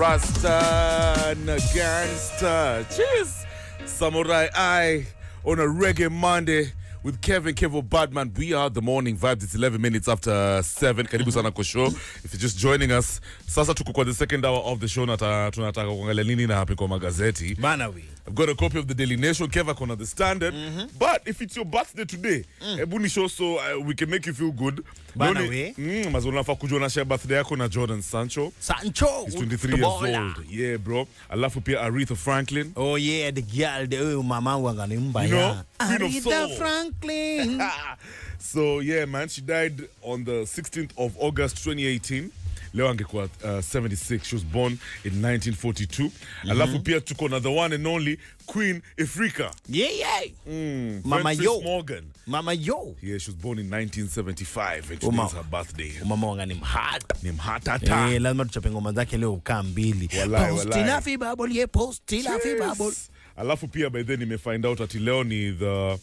Rasta Gangster. Cheers. Samurai I on a reggae Monday with Kevin Kevo Badman. We are the morning vibes. It's 11 minutes after 7. Karibu sana kwa show. If you're just joining us, sasa tuko kwa the second hour of the show na ta- tunataka kuangalia nini na hapi kwa magazeti. bana we I've got a copy of the Daily Nation, Kev Kona, the Standard. But if it's your birthday today, hebu show so uh, we can make you feel good. Bana we. Mm, mazo unafaa kujua na share birthday yako na Jordan Sancho. sancho He's 23 years old. Yeah, bro. Alafu pia Aretha Franklin. oh yeah the girl the huyu mama wangu ananimba You know, ya Queen of Aretha. Franklin so yeah, man, she died on the 16th of August 2018. Leo angekuwa uh, 76. She was born in 1942. mm -hmm. Alafu pia tuko na the one and only Queen Africa. yeah yeah Mm, Mama yo. Morgan. mama yo Yeah, she was born in 1975 and today's her birthday. mama wanga ni mhata Ni mhatata. Eh, lazima tuchape ngoma zake leo ukaa mbili Walai, Post walai. la fi bubble, yeah, post la fi bubble. Alafu pia by then nimefind out ati leo ni the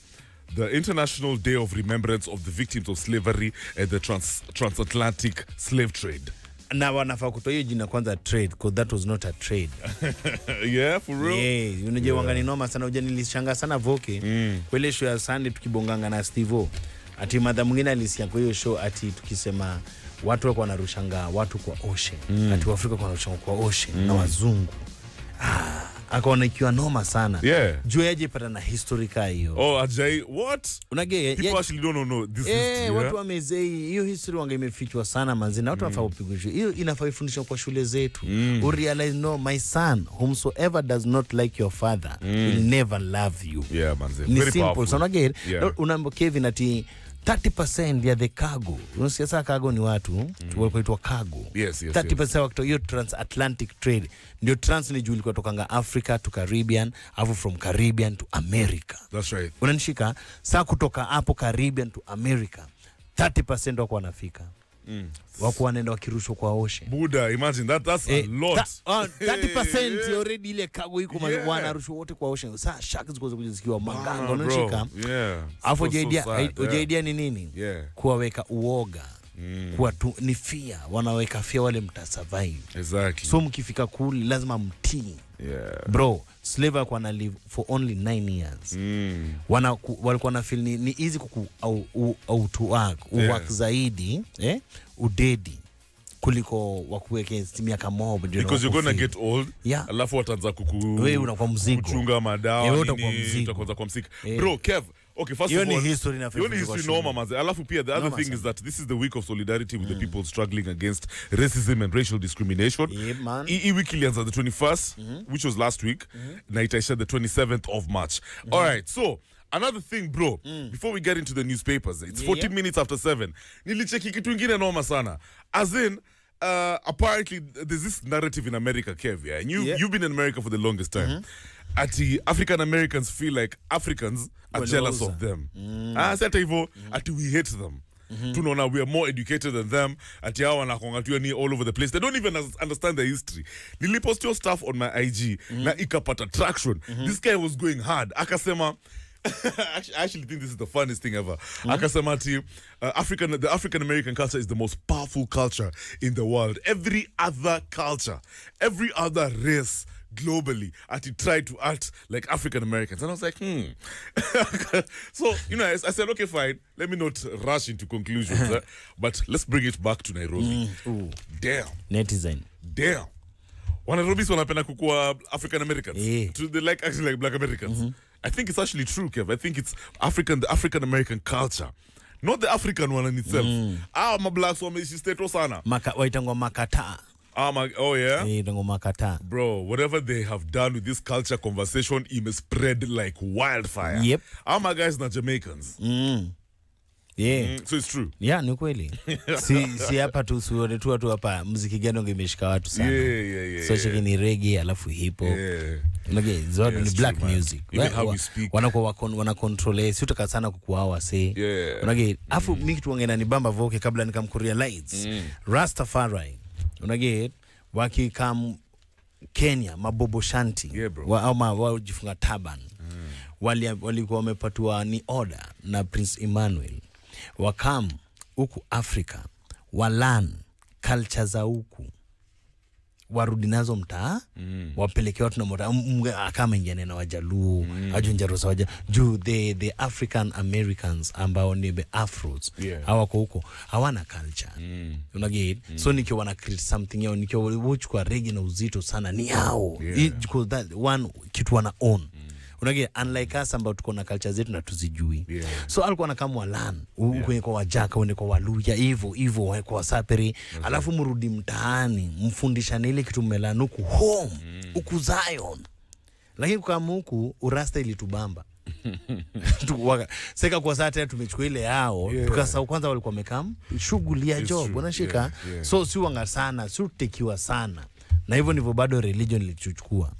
the International Day of Remembrance of the Victims of Slavery and the trans, Transatlantic Slave Trade. Na wanafaa kutoa hiyo jina kwanza trade because that was not a trade yeah, for real? yeah, unajua yeah. wangani noma sana uja nilishanga sana voke mm. kwa ile show ya Sunday tukibonganga na Stevo ati madha mwingine alisikia kwa hiyo show ati tukisema watu wako wanarushanga watu kwa ocean mm. ati waafrika kwa wanarushanga kwa ocean na wazungu ah, akaona ikiwa noma sana Yeah. juu yajepata na histori kaa hiyo Oh, Ajay, what? unage People actually don't know this Eh, history. watu yeah? wamezei hiyo histori wange imefichwa sana mazina watu mm. wafaa kupigwa hiyo inafaa ifundishwa kwa shule zetu mm. urealize no my son whomsoever does not like your father mm. will never love you Yeah, ni Very simple so Yeah. unaambo Kevin ati 30% ya the cargo unasikia saa cargo ni watu mm. walikuitwa cargo Yes, yes, 30% yes. wakati hiyo transatlantic trade ndio trans ni juu ilikuwa tokanga Africa to Caribbean afu from Caribbean to America That's right. unanishika saa kutoka hapo Caribbean to America 30% wako wanafika mm. wako wanaenda wakirushwa kwa oshe Buddha, imagine that. That's a Eh, lot. ta- uh, 30% Yeah. already ile kago iko Yeah. wanarushwa wote kwa oshe. saa shaka ziko kuja zikiwa maganga Ah, bro. unanishika Yeah. alafu So, so ujaidia yeah. ni nini Yeah. kuwaweka uoga mm. kuwa tu, ni fia wanaweka fia wale mtasurvive Exactly. so mkifika kule lazima mtii yeah. bro slave alikuwa na live for only 9 years Mm. wana walikuwa na feel ni, ni easy kuku au, au, au to work yeah. work zaidi eh, udedi kuliko wakuweke miaka mob ndio Because you're gonna get old. Yeah. Alafu wataanza kuku Wewe unakuwa mzigo. kuchunga madawa wewe utakuwa mzigo. utakuwa msika. Eh. Bro, Kev, okay, first Hiyo of all, history na hiyo ni kwa history noma manze. Alafu pia the other Noma thing sana. is that this is the week of solidarity with the mm. people struggling against racism and racial discrimination. Yeah, man. Hii wiki ilianza the 21st, mm-hmm. which was last week, mm-hmm. na itaisha the 27th of March. Mm-hmm. All right, so Another thing bro, mm. before we get into the newspapers, it's Yeah, 14 yeah. minutes after 7. Nilicheki kitu ingine noma sana. As in, uh, apparently there's this narrative in America, Kev, yeah? And you, Yeah. you've been in America for the longest time. Ati African Americans feel like Africans are Well, jealous of them. Mm. Ah, si hata hivyo, mm. ati we hate them. Mm-hmm. tunaona we are more educated than them. Ati hao wanakongatua ni all over the place. They don't even understand the history. Nilipost your stuff on my ig mm-hmm. na ikapata traction. Mm-hmm. This guy was going hard. Akasema actually, I actually think this is the funniest thing ever. Akasema ati, uh, African, the African American culture is the most powerful culture in the world. Every other culture, every other race globally, and he tried to act like African Americans. And I was like, hmm. so, you know, I, I said, okay, fine. Let me not rush into conclusions. eh, but let's bring it back to Nairobi. Ooh, Damn. netizen Damn. Wanarobis wanapenda kukua African Americans. Yeah. To they like acting like black Americans. I think it's actually true, Kev. I think it's African, the African American culture. Not the African one in itself. Ah, my blacks wameishi state sana. Maka, waitangwa makataa Ah, my, oh yeah. Eh, Bro, whatever they have done with this culture conversation, it may spread like wildfire. Yep. Ah, my guys not Jamaicans. mm. yeah. Mm, so it's true. Yeah, ni kweli si, si hapa tu sione tu watu hapa muziki gani ungemeshika watu sana Yeah, yeah, yeah. so yeah. cheki ni reggae alafu hip hop. Yeah. Unajua, zote ni black true, music Even Wa- how we speak. wanakuwa wakon- wanakontrole si utaka sana kukuao wase Yeah. unage afu mimi kitu wangena ni bamba voke kabla nikamkuria lights. mm. rastafari unage wakikam kenya mabobo shanti. Yeah, wa, ama wajifunga taban. Wali walikuwa wamepatiwa ni order na prince emmanuel. Wakam huku afrika walan culture za huku warudi nazo mtaa mm. wapeleke watu na mota akama ingiane na wajaluo mm. ajunjarosa waja juu the, the african americans ambao ni afros Yeah. hawako huko hawana culture mm. unaget mm. so nikiwa wana create something yao nikiwa wochukua regi na uzito sana ni yao Yeah. It, that one kitu wana own mm. Unaget unlike us ambao tuko na culture zetu na tuzijui. Yeah. so alikuwa yeah. kwa wajaka uende kwa waluya hivyo hivo kwa wasaperi alafu mrudi mtaani mfundishane ile kitu mmelan huku home huku zion. Lakini kama huku urasta ilitubamba. Seka kwa saa tena tumechukua ile yao Yeah. kwanza walikuwa wamekam shughuli ya job Yeah, yeah. so si wanga sana si sana. Na hivyo ndivyo bado religion ilichuchukua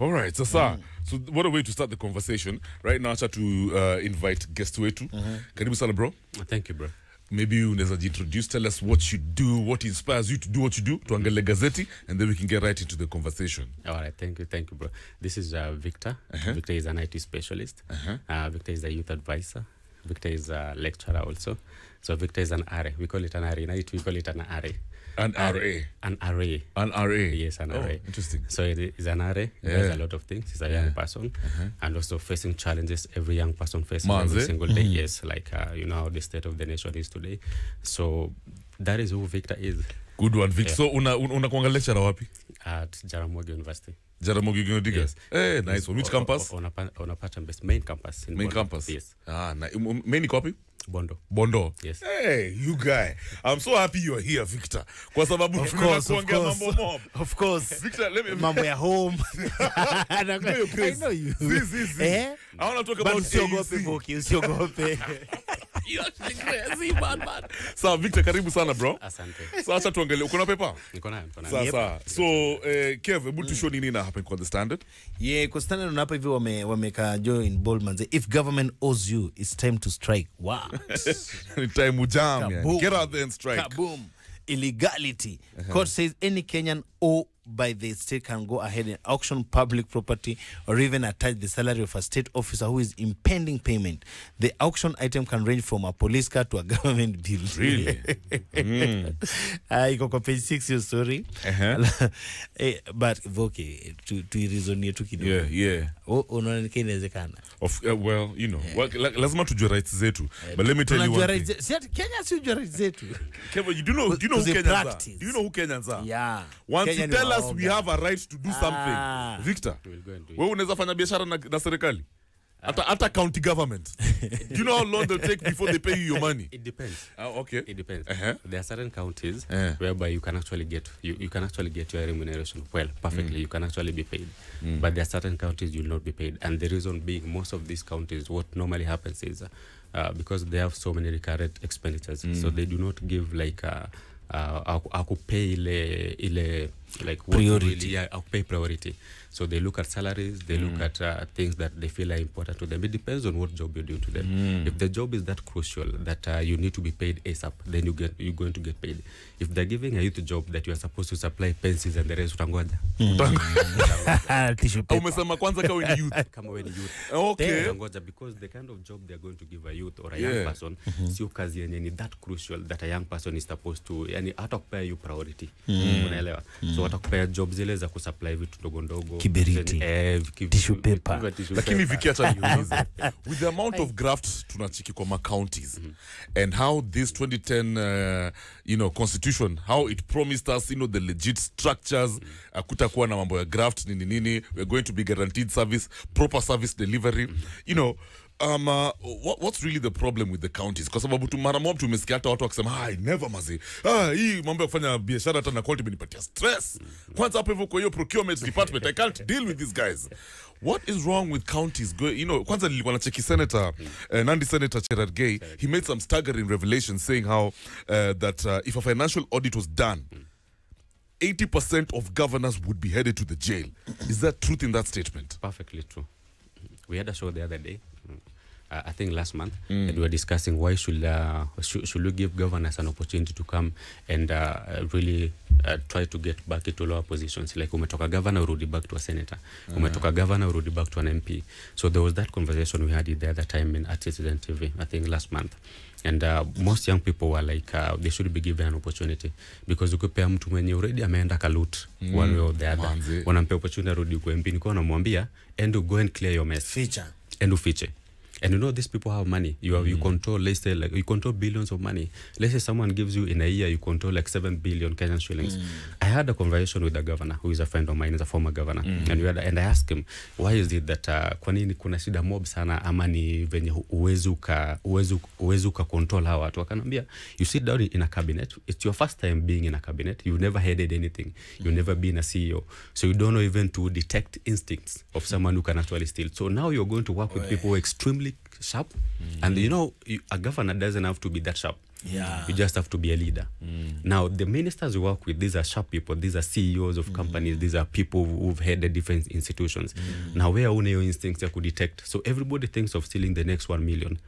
All right, sasa so what a way to start the conversation right now acha to uh, invite guest wetu karibu sana bro Thank you, bro. maybe unaweza introduce tell us what you do what inspires you to do what you do tuangalie gazeti and then we can get right into the conversation All right, thank you, thank you, bro. This is uh, Victor. Victor is an IT specialist. Uh, Victor is a youth advisor. Victor is a lecturer also. So Victor is an RA. We call it an RA. In IT, we call it an RA. An RA An RA. an RA Yes, an oh, RA. interesting So it is an RA. He Yeah. does a lot of things. He's a young person uh-huh. and also facing challenges every young person faces Manze. every single day. Yes, like uh, you know how the state of the nation is today. So that is who Victor is good one Vic Yeah. so una una una lecturer wapi at Jaramogi University. Jaramogi Oginga Odinga Yes. eh nice one which O- campus On a, on a part based main campus. In main Bondo. campus Yes, ah na main iko wapi Bondo. Bondo. Yes. Hey, you guy. I'm so happy you are here, Victor. Kwa sababu Of tunaenda course, of kuongea course. mambo mob. of course Victor, let me mambo ya home I know you. See, see, see. Eh? I want to talk about usiogope. Boki, usiogope Sawa, Victor, karibu sana bro. Asante. Sasa tuangalie. Uko na pepa? Niko nayo, niko nayo. Sasa. So, eh, Kev, hebu tushow nini na happen kwa the standard? ye kwa standard hapa hivi wame- wameka jo in bold manze if government owes you it's time to strike wow. Time ujam. Kaboom. Get out there and strike. Kaboom. illegality uh-huh. court says any kenyan owe by the state can go ahead and auction public property or even attach the salary of a state officer who is impending payment the auction item can range from a police car to a government bill Really? Ah, iko kwa page 6 hiyo story Uh-huh. eh, but okay tu- tuirizonie tu kidogo Yeah, yeah. Unaona nika inawezekana Of, uh, well, you know, well, la- lazima tujue rights zetu. But let me tell you one thing. kenya ujua rights zetu Kev, you do know, do you know who Kenyans are? Do you know who Kenyans are? yeah Once Kenya you tell us waoga. we have a right to do Ah. something, Victor, We'll go and do it. wewe unaweza fanya biashara na, na serikali hata hata county government do you know how long they'll take before they pay you your money It depends. Ah, okay It depends. Uh-huh. There are certain counties uh -huh. whereby you can actually get you, you can actually get your remuneration well perfectly. mm. You can actually be paid, mm. but there are certain counties you'll not be paid. And the reason being, most of these counties, what normally happens is uh, uh, because they have so many recurrent expenditures, mm. so they do not give like. Uh, uh, akupay ile ile like what Priority. really, yeah, pay priority. So they look at salaries they mm. look at uh, things that they feel are important to them. It depends on what job you're doing to them. Mm. if the job is that crucial that uh, you need to be paid asap then you get you're going to get paid. If they're giving a youth job that you are supposed to supply pencils and the rest utangoja. Paper. umesema kwanza kama ni youth. Kama wewe ni youth. Okay. Utangoja because the kind of job they're going to give a youth or a Yeah. young person sio kazi yenye ni that crucial that a young person is supposed to yani hata kupea you priority. Mm. unaelewa? So watakupea job zile za kusupply vitu ndogo ndogo. Kiberiti. eh, Tissue paper. lakini viki hata niulize with the amount of graft tunachiki kwa counties and how this 2010 uh, you know constitution how it promised us you know the legit structures. Akutakuwa na mambo ya graft nini nini. We're going to be guaranteed service proper service delivery. You know Um, uh, what, what's really the problem with the counties? Kwa sababu mara mob tumesikia hata watu wakisema ah, never mazi. Ah, hii mambo ya kufanya biashara hata na county imenipatia stress. Kwanza hapo hivyo kwa hiyo procurement department i can't deal with these guys. What is wrong with counties go, you know kwanza nilikuwa nacheki senator uh, nandi senator Gerard Gay. He made some staggering revelations saying how uh, that uh, if a financial audit was done 80% of governors would be headed to the jail. Is that truth in that statement? Perfectly true. We had a show the other day uh, I think last month, mm. and we were discussing why should, uh, should should we give governors an opportunity to come and uh, really uh, try to get back into lower positions. Like umetoka governor urudi back to a senator, uh. umetoka governor urudi back to an MP. So there was that conversation we had it the other time in at Citizen TV, I think last month. And uh, most young people were like uh, they should be given an opportunity because ukipea mtu mwenye already ameenda kalut mm. one way or the other wanampea opportunity arudi kwa MP nikuwa namwambia and go and clear your mess Feature. and ufiche and you know these people have money. You have, you control let's say like you control billions of money. Let's say someone gives you in a year you control like 7 billion kenyan shillings. I had a conversation with the governor who is a friend of mine is a former governor. And, we had, and i asked him why is it that uh, kwa nini kuna shida mob sana ama ni venye huwezi uka uka control hawa watu? Akanambia you sit down in a cabinet. It's your first time being in a cabinet. You never headed anything. You've never been a ceo so you don't know even to detect instincts of someone who can actually steal. So now you're going to work with people who are extremely sharp. And you know you, a governor doesn't have to be that sharp. Yeah. you just have to be a leader. Mm. Now the ministers we work with these are sharp people. These are ceos of companies. Mm. These are people who've headed different institutions. Mm. Now where una your instincts you could detect. so everybody thinks of stealing the next one million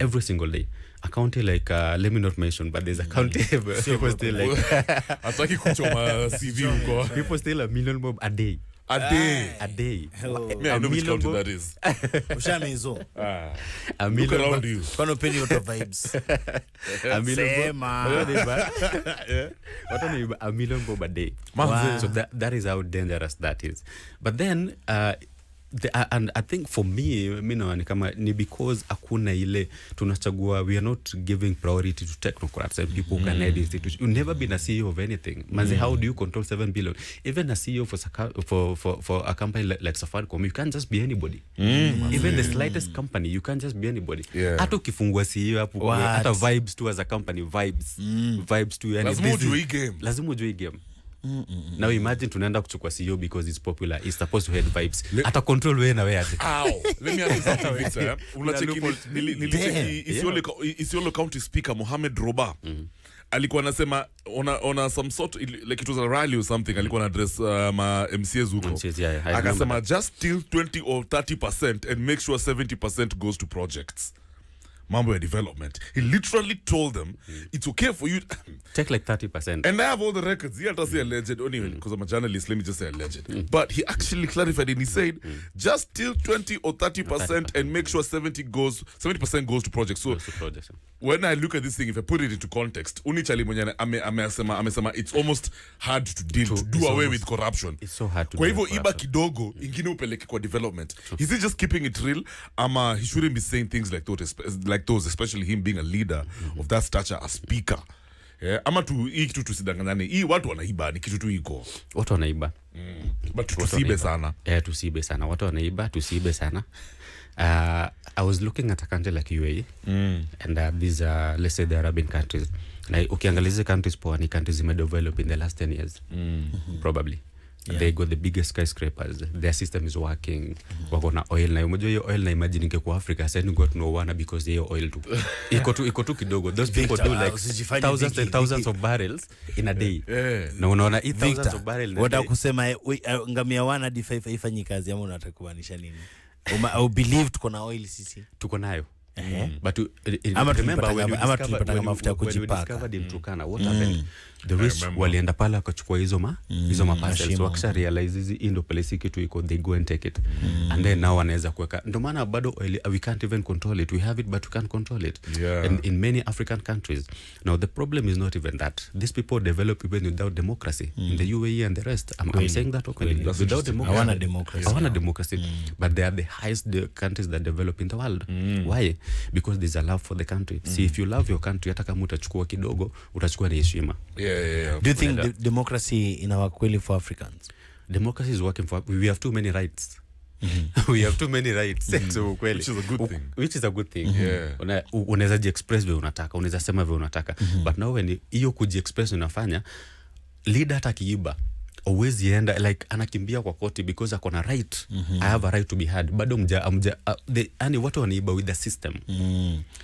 every single day. A county like uh, let me not mention but there's a county where people steal like hataki kuchoma cv people steal a million bob a day a day a day Me, I know which million county that is Ushamezo. ah. a look million around bob- you Kwani upendi auto vibes? a million Sema. Yeah. What only about a million bob a day. Manze. So that that is how dangerous that is. But then uh, the, and I think for me mi naona ni kama ni because hakuna ile tunachagua we are not giving priority to technocrats and people who can head institutions you've never been a CEO of anything. Manze how do you control 7 billion? Even a CEO for for for, for a company like, like Safaricom you can't just be anybody. Mm. even the slightest company you can't just be anybody. Yeah. hata ukifungua CEO hapo hata vibes tu as a company vibes. Mm. vibes tu yani lazima ujue game. lazima ujue now imagine tunaenda kuchukua CEO because it's popular. It's supposed to head vibes. Hata control wewe na wewe aje? Ow. Let me ask you something, Victor. eh? Unacheki nilicheki Isiolo Isiolo County Speaker Mohamed Roba? Alikuwa anasema ona a some sort like it was a rally or something alikuwa na address uh, ma MCAs huko. MCAs, yeah, yeah, akasema just steal 20 or 30% and make sure 70% goes to projects mambo development he literally told them mm. it's okay for you take like 30% And I have all the records. He had to say alleged anyway, mm. because I'm a journalist. Let me just say alleged. Mm. But he actually clarified and he said, just till 20 or 30 percent, and make sure 70 goes 70 percent goes to projects. So to projects. when I look at this thing, if I put it into context, Unichali mwenye ame amesema amesema it's almost hard to deal to, do it's away almost- with corruption. it's so hard to Kwa deal hivyo with iba corruption. kidogo ingine upeleke kwa development. Is he just keeping it real? Ama he shouldn't be saying things like those, espe- like those especially him being a leader mm -hmm. of that stature, a speaker. Yeah, ama tu hii kitu tusidanganyane. Hii watu wanaiba ni kitu tu iko. Watu wanaiba. Mm. but tusibe sana. Eh tusiibe sana. Watu wanaiba tusiibe sana. Uh, i was looking at a country like uae mm. and uh, these uh, let's say the arabian countries. Na ukiangalia hizi countries poa ni countries zimedevelop in the last 10 years. Mm. probably they got the biggest skyscrapers. Their system is working. Wako na oil na umejua hiyo oil na imagine ingekuwa africa sasa got no one because hiyo oil tu. Iko tu iko tu kidogo. Those people do like usijifanye thousands Vicky, and thousands Vicky. of barrels in a day. Yeah. na unaona hii thousands of barrels in a wataka day. kusema uh, ngamia wana hadi five haifanyi kazi ama unataka kumaanisha nini? Uma- au believe tuko na oil sisi. Tuko nayo. Ehe. but uh, uh, Ama remember when you ama discovered- when kujipaka. discovered in Turkana, what happened? The rich walienda pale wakachukua hizo ma hizo maparcels so, wakisha realize hizi hii ndo place kitu iko they go and take it. And then now wanaweza kuweka. Ndo maana bado oil, we can't even control it. We have it but we can't control it. Yeah. and in many african countries now the problem is not even that. These people develop even without democracy. In the uae and the rest. I'm, I'm saying that openly That's without democracy. Hawana democracy. hawana democracy. But they are the highest the countries that develop in the world. Why? Because there's a love for the country. See if you love your country hata kama utachukua kidogo utachukua ni heshima. yeah, yeah, yeah. do you think the de- democracy inawa kweli for africans? Democracy is working for we have too many rights. We have too many rights. So kweli Which is a good thing. which is a good thing Yeah. Una- u- unaweza jiexpress vile unataka unaweza sema vile unataka. But now when hiyo kujiexpress unafanya leader hata akiiba enda like anakimbia kwa koti because ako na right. Mm -hmm. i have a right to be heard. Bado mja, amja, uh, the, yani watu wanaiba with the system.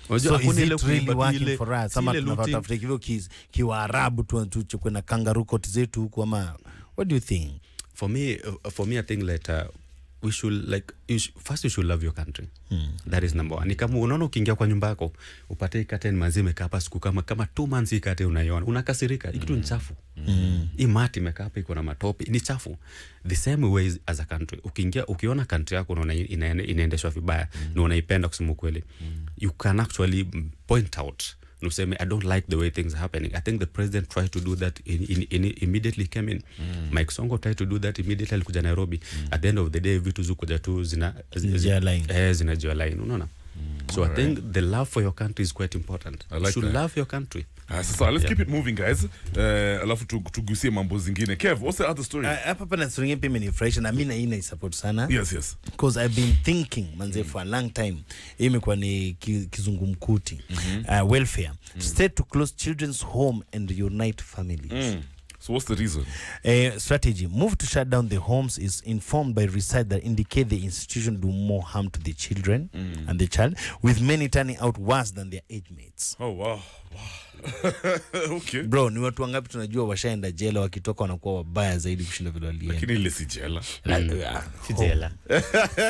Unajua, so is it really kuiba working ile- for us? ama tunatafuta hivyo ki- kiwaarabu tu tuchukue na kangaroo court zetu huku ama what do you think? For me uh, for me i think that uh, we should like you sh first you should love your country. That is number one. Ni kama unaona ukiingia kwa nyumba yako upate curtain manzi imekaa hapa siku kama kama two months unaiona unakasirika. Mm. kitu ni chafu. Hii mati imekaa hapa iko na matope. Ni chafu. The same way as a country. Ukiingia ukiona country yako unaona ina- inaendeshwa vibaya. Na unaipenda kusema ukweli. You can actually point out na useme i don't like the way things are happening i think the president tried to do that in, in, in, immediately came in mm. mike songo tried to do that immediately alikuja nairobi mm. at the end of the day vitu zukuja tu zina Zinajialign. eh, zinajialign unaona so All i think right. the love for your country is quite important. I like you should that. love your country. Ah, sasa let's yeah. keep it moving guys. Uh, alafu go tugusie mambo zingine. Kev what's the other story? I hapa pana story ingine pia fresh na mi na hii naisupport sana. Yes yes. Because i've been thinking manze mm. for a long time hii imekuwa ni ki- kizungumkuti. Uh, welfare. Mm. state to close children's home and unite families so what's the reason? Uh, strategy. Move to shut down the homes is informed by research that indicate the institution do more harm to the children mm. and the child with many turning out worse than their age mates. Oh wow, wow. okay. Bro ni watu wangapi tunajua washaenda jela wakitoka wanakuwa wabaya zaidi kushinda vile walienda? Lakini ile si jela. Si jela.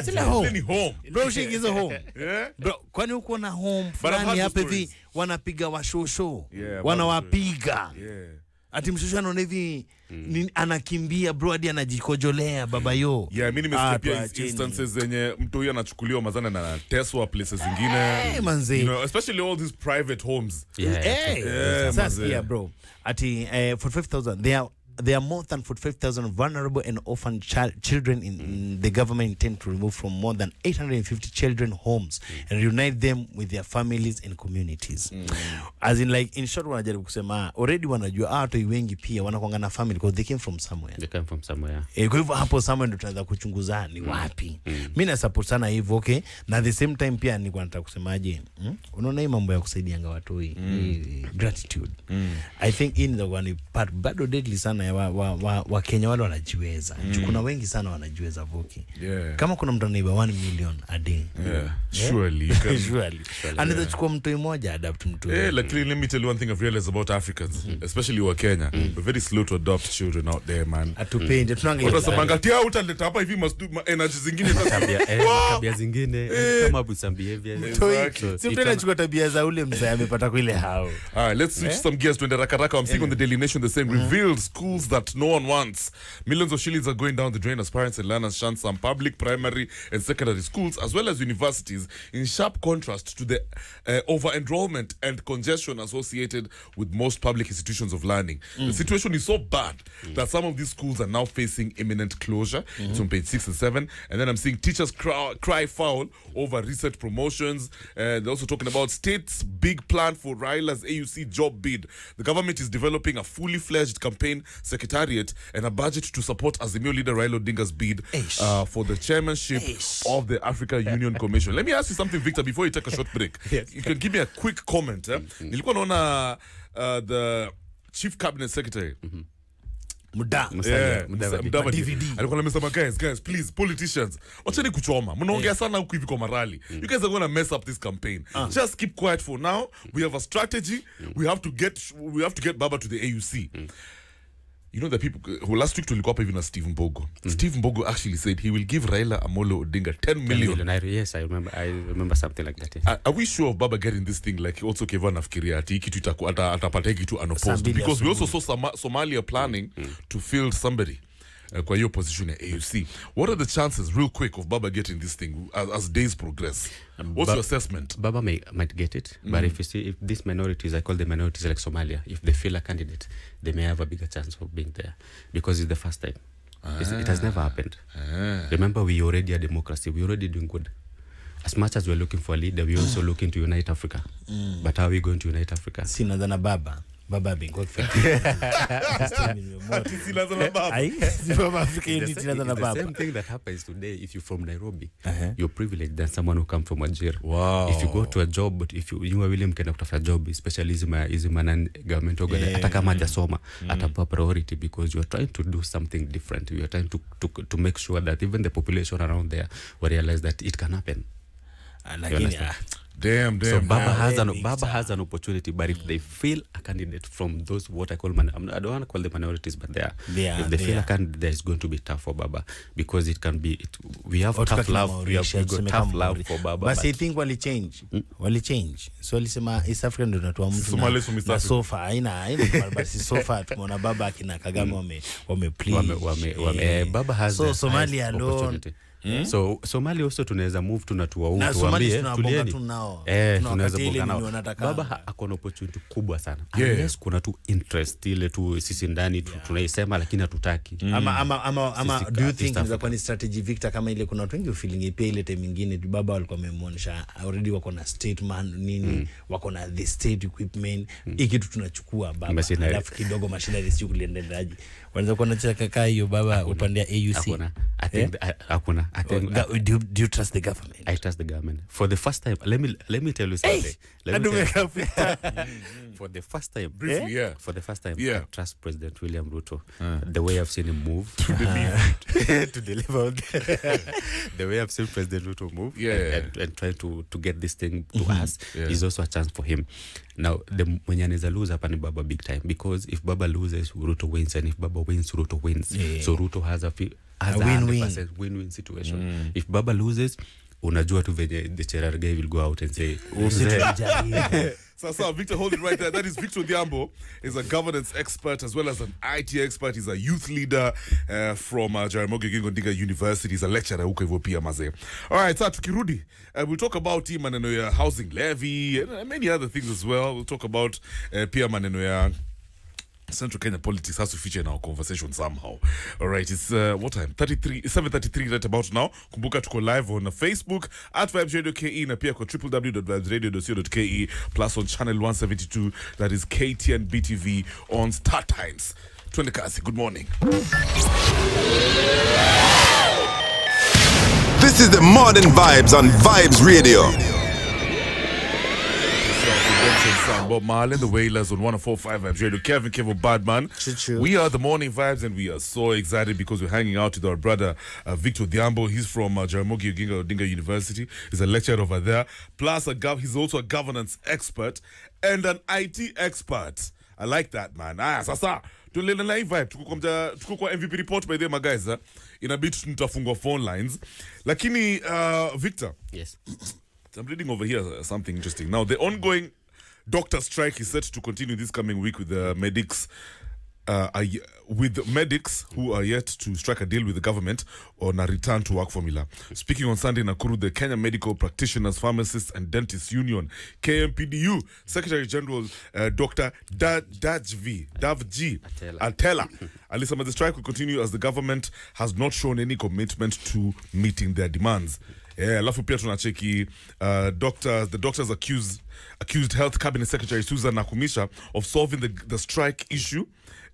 Zile home. Ni home. Bro she is a home. Yeah bro kwani huko na home fulani hapa hivi wanapiga washosho? Yeah, wanawapiga. Yeah ati mshosho anaona hivi mm. anakimbia bro hadi anajikojolea baba yo yeah mi Ah, nimesikia pia instances zenye mtu huyo anachukuliwa mazana na anateswa places zingine Hey, manze. you know, especially all these private homes Yeah. Hey. Yeah, sasa yeah, bro ati eh, 45000 they are there are more than 45,000 vulnerable and orphan child, children in, in the government intend to remove from more than 850 children homes mm. and reunite them with their families and communities. Mm. as in like in short wanajaribu kusema already wanajua ah, watoi wengi pia wanakwanga na family because they came from somewhere. They came from somewhere. E, kwa hivyo hapo somewhere ndo tunaweza kuchunguza ni wapi? Mi nasupport sana hivyo okay? Na at the same time pia nilikuwa nataka kusemaje mm? unaona hii mambo ya kusaidianga watoi hii gratitude. I think hii ndio part bado deadly sana ya wa, wa, wa, wa Kenya wale wanajiweza mm. kuna wengi sana wanajiweza voki Yeah. kama kuna mtu anaiba 1 million a day yeah surely yeah. can surely anaweza chukua mtu mmoja adapt mtu Eh, lakini let me tell you one thing I've realized about Africans, mm. especially wa Kenya. mm. We're very slow to adopt children out there, man. atupende tunanga Watu wanasemanga, "Tia, utaleta hapa hivi must do energy zingine sasa." tabia eh, tabia zingine kama busambie with some behavior Exactly. si mtu anachukua tabia za ule mzee amepata kwa ile hao ah let's switch some gears to Rakaraka. I'm seeing on the Daily Nation the same revealed schools that no one wants. Millions of shillings are going down the drain as parents and learners shun some public primary and secondary schools as well as universities in sharp contrast to the uh, over enrollment and congestion associated with most public institutions of learning. The situation is so bad that some of these schools are now facing imminent closure. It's on page six and seven. And then I'm seeing teachers cry, cry foul over recent promotions. Uh, they're also talking about state's big plan for Raila's AUC job bid. The government is developing a fully fledged campaign secretariat and a budget to support Azimio leader Raila Odinga's bid uh, for the chairmanship Eish. of the Africa Union Commission. Let me ask you something, Victor, before you take a short break. You can give me a quick comment. Eh? Nilikuwa naona uh, the chief cabinet secretary. Muda. Musalia, Yeah, Mudavadi. Msa- Mudavadi. DVD. alikuwa amesema guys guys please politicians wacheni kuchoma. Mnaongea sana huku hivi kwa marali. You guys are going to mess up this campaign. Just keep quiet for now. We have a strategy. We have to get we have to get baba to the auc You know the people who last week to tulikuwa hapa hivi na Steve Mbogo. Mm-hmm. Steve Mbogo actually said he will give Raila Amolo Odinga 10 million. million. I, yes, I remember. I remember something like that. Yeah. Are, are we sure of Baba getting this thing like also Keva nafikiria ati kitu atapata kitu unopposed because we also saw Somalia planning mm-hmm. to field somebody uh, kwa hiyo position ya AUC. What are the chances real quick of Baba getting this thing as, as days progress? What's Ba- your assessment? Baba may might get it, mm. but if you see if these minorities, I call the minorities like Somalia, if they feel a candidate, they may have a bigger chance of being there because it's the first time. It's- It has never happened. Ah. Remember, we already are democracy. We already doing good. As much as we're looking for a leader, we're also looking to unite Africa. Mm. But how are we going to unite Africa? Sina na baba baba abingwa Sinaanza na Baba. baba afrika It's unity the, inaanza na it's the baba same thing that happens today if you're from Nairobi. You're privileged than someone who come from Wajir. Wow. If you go to a job, if you, you are willing mkenda kutafuta job, especially hizi ma- hizi manan government organi- hata kama hajasoma atapewa priority because you are trying to do something different. You are trying to, to, to make sure that even the population around there will realize that it can happen. Lakini understand? Damn, damn. so Baba damn. has an Baba has an opportunity, but if they feel a candidate from those what I call man, I don't want to call them minorities, but they are. Yeah, if they they feel are. a candidate, it's going to be tough for Baba because it can be. It, we have Otu tough love. We have we got tough love Maurice. for Baba. Basi I think wali change, hmm? wali change. so walisema east africa ndo natoa mtu na, na sofa haina haina basi sofa tumeona baba akina kagame wame wame please. wame, wame, wame, Eh, eh, Baba has so Somalia alone opportunity. So Somalia also tunaweza move tunatua huu tuambie tulieni. Eh, tunaweza bonga nao. Baba ako na opportunity kubwa sana. Yeah. Unless kuna tu interest ile tu sisi ndani tu, yeah. tunaisema lakini hatutaki. Mm. ama ama ama, ama Sisi do you think inaweza kuwa ni strategy victor kama ile kuna watu wengi feeling pia ile time nyingine tu baba walikuwa wamemwonyesha already wako na statement nini mm. wako na the state equipment hii kitu tunachukua baba alafu kidogo machinery sio kuliendelea wanaweza kuwa nacheza kaka hiyo baba upande ya AUC Hakuna. I think I- hakuna. I think Ga- do, you- do you trust the government I trust the government. For the first time, let me let me tell you something. Let me tell you, for the first time, Briefly, yeah. for the first time, Yeah. I trust President William Ruto. The way I've seen him move to deliver, on the, the way I've seen President Ruto move Yeah. and, and, and try to to get this thing to us Yeah. is also a chance for him. Now, the mwenye anaweza lose hapa ni Baba big time because if Baba loses, Ruto wins, and if Baba wins, Ruto wins. Yeah. So Ruto has a has A a win-win. 100% win-win situation. If Baba loses, unajua tu venye the Cherargei will go out and say, "Mzee, So, so Victor, hold it right there. That is Victor Diambo. He's a governance expert as well as an IT expert. He's a youth leader uh, from uh, Jaramogi Oginga Odinga University. He's a lecturer huko hivyo pia mazee. All right, sasa tukirudi, uh, we'll talk about hii maneno ya housing levy and many other things as well. We'll talk about uh, pia maneno ya Central Kenya politics has to feature in our conversation somehow. All right, it's uh, what time? 33, 7.33 right about now. Kumbuka tuko live on Facebook at Vibes Radio KE na pia kwa www.vibesradio.co.ke plus on channel 172 that is KTN BTV on Star Times. Twende kasi, good morning. This is the modern vibes on Vibes Radio. Sound, Bob Marley, the Wailers on 104.5 Vibes Radio. Kevin Kevo Badman. Choo-choo. We are the Morning Vibes and we are so excited because we're hanging out with our brother uh, Victor Diambo. He's from uh, Jaramogi Oginga Odinga University. He's a lecturer over there. Plus, a gov- he's also a governance expert and an IT expert. I like that, man. Ah, sasa. Tulele na hii vibe. Tuko kwa mja- tuko kwa MVP report by the way, my guys. Uh, inabidi tutafungwa phone lines. Lakini, uh, Victor, yes. I'm reading over here something interesting. Now, the ongoing doctor strike is set to continue this coming week with the medics. Uh, are, with medics who are yet to strike a deal with the government on a return to work formula. Speaking on Sunday in Nakuru, the Kenya Medical Practitioners, Pharmacists and Dentists Union, KMPDU, Secretary General uh, Dr. Da- Dajvi, Davji Atela. Atela. alisema the strike will continue as the government has not shown any commitment to meeting their demands. Yeah, alafu pia tunacheki uh, doctors, the doctors accused accused health cabinet secretary Susan Nakumisha of solving the, the strike issue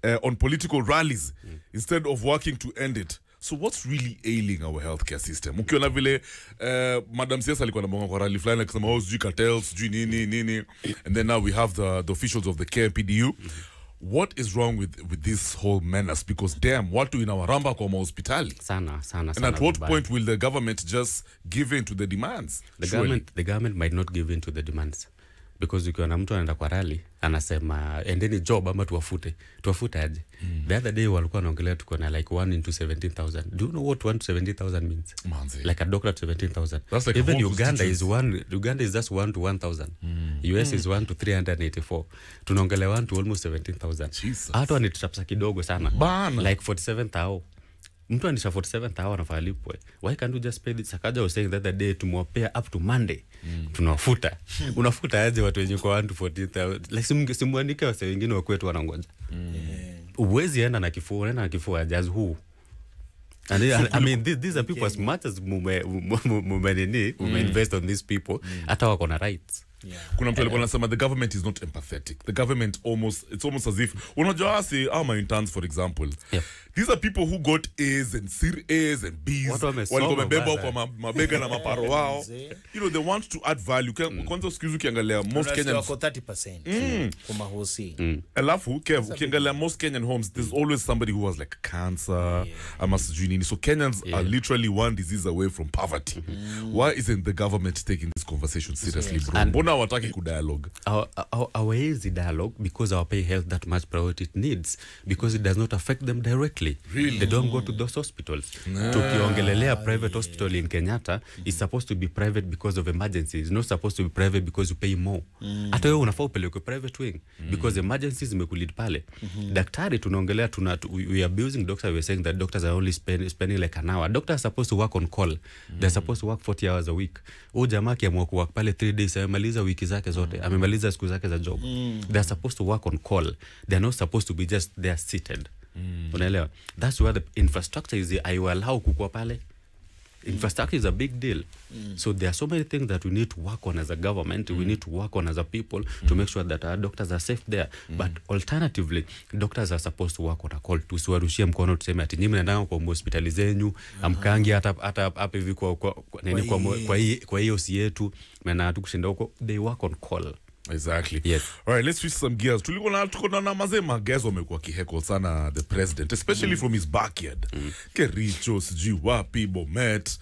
uh, on political rallies instead of working to end it. So what's really ailing our healthcare system? Ukiona vile uh, Madam Siasa alikuwa anabonga kwa rally fulani akisema oh sijui cartels, sijui nini nini and then now we have the, the officials of the KMPDU. What is wrong with with this whole menace? Because damn, what do watu inawaramba kwa mahospitali. Sana, sana, sana, And at what point will the government just give in to the demands? the Surely. government, the government might not give in to the demands because ukiwa na mtu anaenda kwa rali anasema endeni job ama tuwafute. Tuwafute aje? Mm. the other day walikuwa wanaongelea tuko na like 1 into 17000 do you know what 1 to 17000 means? Manzi. like a doctor to 17000 That's like even uganda is one uganda is just 1 to 1000 us mm. is 1 to 384 tunaongelea 1 to almost 17000 hata ni tutapsa kidogo sana. Bana. like 47 thao mtu anisha 47 thao anafaa lipwe why can't you just pay this? Sakaja was saying the other day tumewapea up to monday. Mm. tunawafuta. Unafuta aje watu wenye kwa 1 to 14000 like simu- simuandike wase wengine wakwetu wanangoja. Uwezi enda na kifua unaenda na kifua jazz who? And they, I mean, these, these are people as much as mume, mume, nini, mume invest on these people, hata wako na rights. Yeah. kuna mtu alikuwa anasema the government is not empathetic. The government almost it's almost as if unajua asi ama interns for example Yep. These are people who got a's and sir a's and b's. Watu wamesoma walikuwa wamebebwa bana. kwa ma, mabega na maparo wao. Mzee. you know they want to add value. Ke- mm. kwanza siku hizi ukiangalia most Unasikia kenyans wako 30% mm. kwa mahosi. Mm. Alafu kev ukiangalia most kenyan homes there's always somebody who has like cancer ama sijui nini. So kenyans are literally one disease away from poverty. Mm-hmm. Why isn't the government taking this conversation seriously bro? And- mbona hawataki kudialogue? Our, our, our easy dialogue because our pay health that much priority it needs because it does not affect them directly Really? they don't go to those hospitals nah. tukiongelelea private hospital in kenyatta is supposed to be private because of emergencies it's not supposed to be private because you pay more hata wewe unafaa upelekwe private wing mm. because emergencies imekulid pale mm -hmm. daktari tunaongelea tuna tu- we are abusing doctors we are saying that doctors are only spend, spending like an hour doctors are supposed to work on call mm. they're supposed to work 40 hours a week huyu jamaa akiamua kuwork pale 3 days amemaliza wiki zake zote amemaliza siku zake za job mm. they're supposed to work on call they're not supposed to be just there seated unaelewa? That's where the infrastructure is. Aiwalau kukua pale. Infrastructure is a big deal. Mm. so there are so many things that we need to work on as a government. Mm. we need to work on as a people mm. to make sure that our doctors are safe there. Mm. but alternatively doctors are supposed to work on a call tusiwarushie mkono tuseme ati nyinyi mnaendanga kwa hospitali zenyu amkangi hata hata hapa hivi kwa kwa kwa nini kwa mo- hii- kwa hii kwa hiyo si yetu. Na tukushinda huko they work on call exactly. Yes. all right let's switch some gears tulikuwa tukona na- mazee magezo amekuwa kiheko sana the president especially from his backyard. Kericho sijui wapi bomet.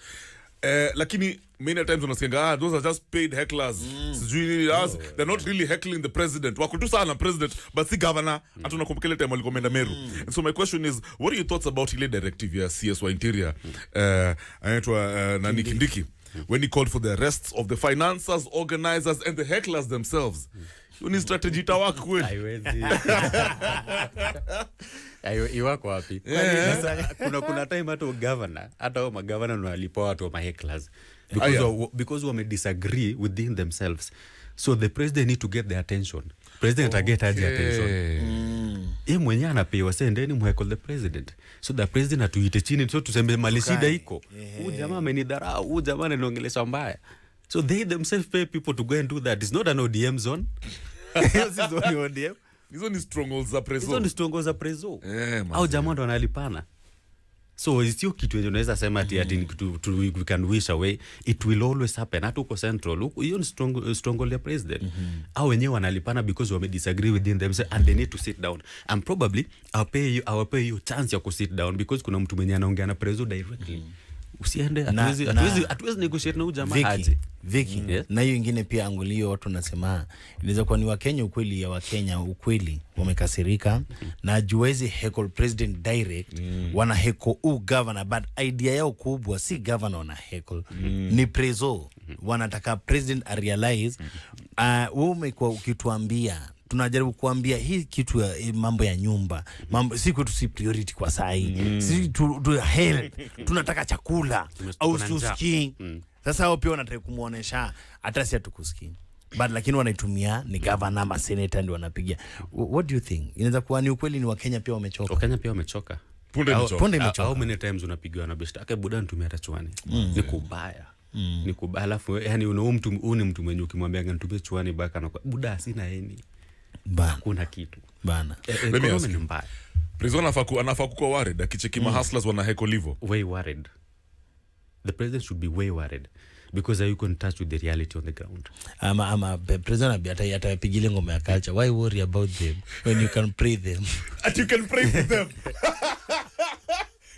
Eh, lakini many times unasikianga ah, those are just paid hecklers. Sijui nini ah, they're not really heckling the president. Wako tu sana president but si governor. Hata unakumbuka ile time walikuwa wameenda meru and so my question is what are your thoughts about ile directive ya cs wa interior? Uh, anaitwa uh, nani kindiki when he called for the arrests of the financiers organizers and the hecklers themselves. Hiyo ni strategy tawak kweli. Haiwezi. Ayo- iwako wapi? Yeah. Sasa, kuna kuna time hata ugavana hata ao magavana nalipa watu wa maheklas Ah, because, yeah. because wame disagree within themselves. So the president need to get the attention. President okay. aget aje attention ye mwenyewe anapewa sendeni mhekol the president. So the president atuite chini so tuseme mali shida iko. Huu jamaa amenidharau huu jamaa ananiongelesha mbaya. So they themselves pay people to go and do that. It's not an odm zone. Hizo ni strongholds za hizo preso ni stongoza preso. Eh, au jamaa ndo analipana so sio kitu yenye unaweza sema ati ati we can wish away. It will always happen. Hata huko central hiyo ni strong, stronghold ya president. Mm -hmm. au wenyewe wanalipana because wame disagree within themselves and they need to sit down. And probably awapee hiyo- chance ya kusit down because kuna mtu mwenye anaongea na preso directly. Mm Na- na- hatuwezi negotiate na huyu jamaa aje Viki. Yes. na hiyo ingine pia angulio watu wanasema inaweza kuwa ni wakenya ukweli ya wakenya ukweli wamekasirika mm. na juwezi heckle president direct mm. wana heko u governor but idea yao kubwa si governor wana heko ni preso wanataka president arealize mm. uh, we umekuwa ukituambia tunajaribu kuambia hii kitu ya eh, mambo ya nyumba. Mambo si kwetu si priority kwa sahi mm. si tu, tu health. Tunataka chakula. Au suski mm. sasa hao pia wanataka kumuonesha hata si hatukusikii but lakini wanaitumia ni gavana ama senator ndio wanapigia. What do you think? Inaweza kuwa ni ukweli ni wakenya pia wamechoka. Wakenya pia wamechoka. Punde imechoka. Punde imechoka. How many times unapigiwa na beshtake buda nitumia hata chwani ni kubaya. Ni kubaya. Alafu yani huu mtu huu ni mtu mwenye ukimwambia nitumie chuani baka na buda sina eni bana. Kuna kitu. Bana. E, me ni mbaya. Prison anafaa anafaa worried akicheki mahustlers wana heko livo. Way worried. The president should be way worried because are you in touch with the reality on the ground. Ama ama president atapigilia ngoma ya culture. Why worry about them when you can pray them? And you can pray for them.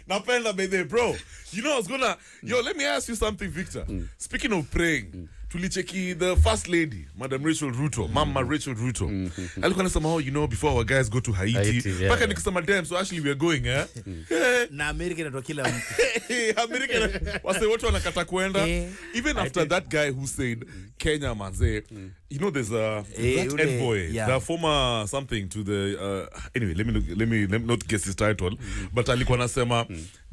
Napenda baby, bro. You know, I was gonna. Yo, let me ask you something, Victor. Speaking of praying, tulicheki the first lady, Madam Rachel Ruto, Mama Rachel Ruto. I Alikuwa anasema, oh, you know, before our guys go to Haiti. Haiti, yeah, Paka yeah. nikisema, damn, so actually we are going, eh? Eh, na amerika inatoa kila mtu. America, wase wote wanakata kuenda. Eh. Even after that guy who said, Kenya, manze, you know, there's a Eh, that ule- envoy, yeah. the former something to the uh, anyway let me look, let me let me not guess his title. But I alikuwa nasema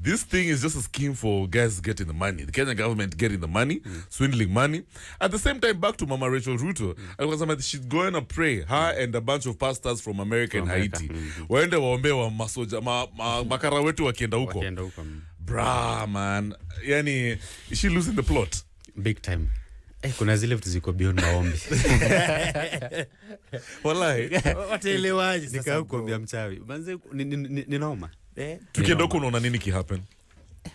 this thing is just a scheme for guys getting the money. The Kenyan government getting the money swindling money at the same time back to Mama Rachel Ruto. Alikuwa nasema she's going to pray her and a bunch of pastors from America and. Haiti. Waende waombe wa masoja ma, ma, makara wetu wakienda huko. Wakienda huko. Mm. bra man. Yani is she losing the plot? Big time. Eh, kuna zile vitu ziko beyond maombi. Wallahi. Wataelewaje nikaa kuambia mchawi. Manze ninaoma ni, ni, ni eh, tukienda huko unaona nini kihappen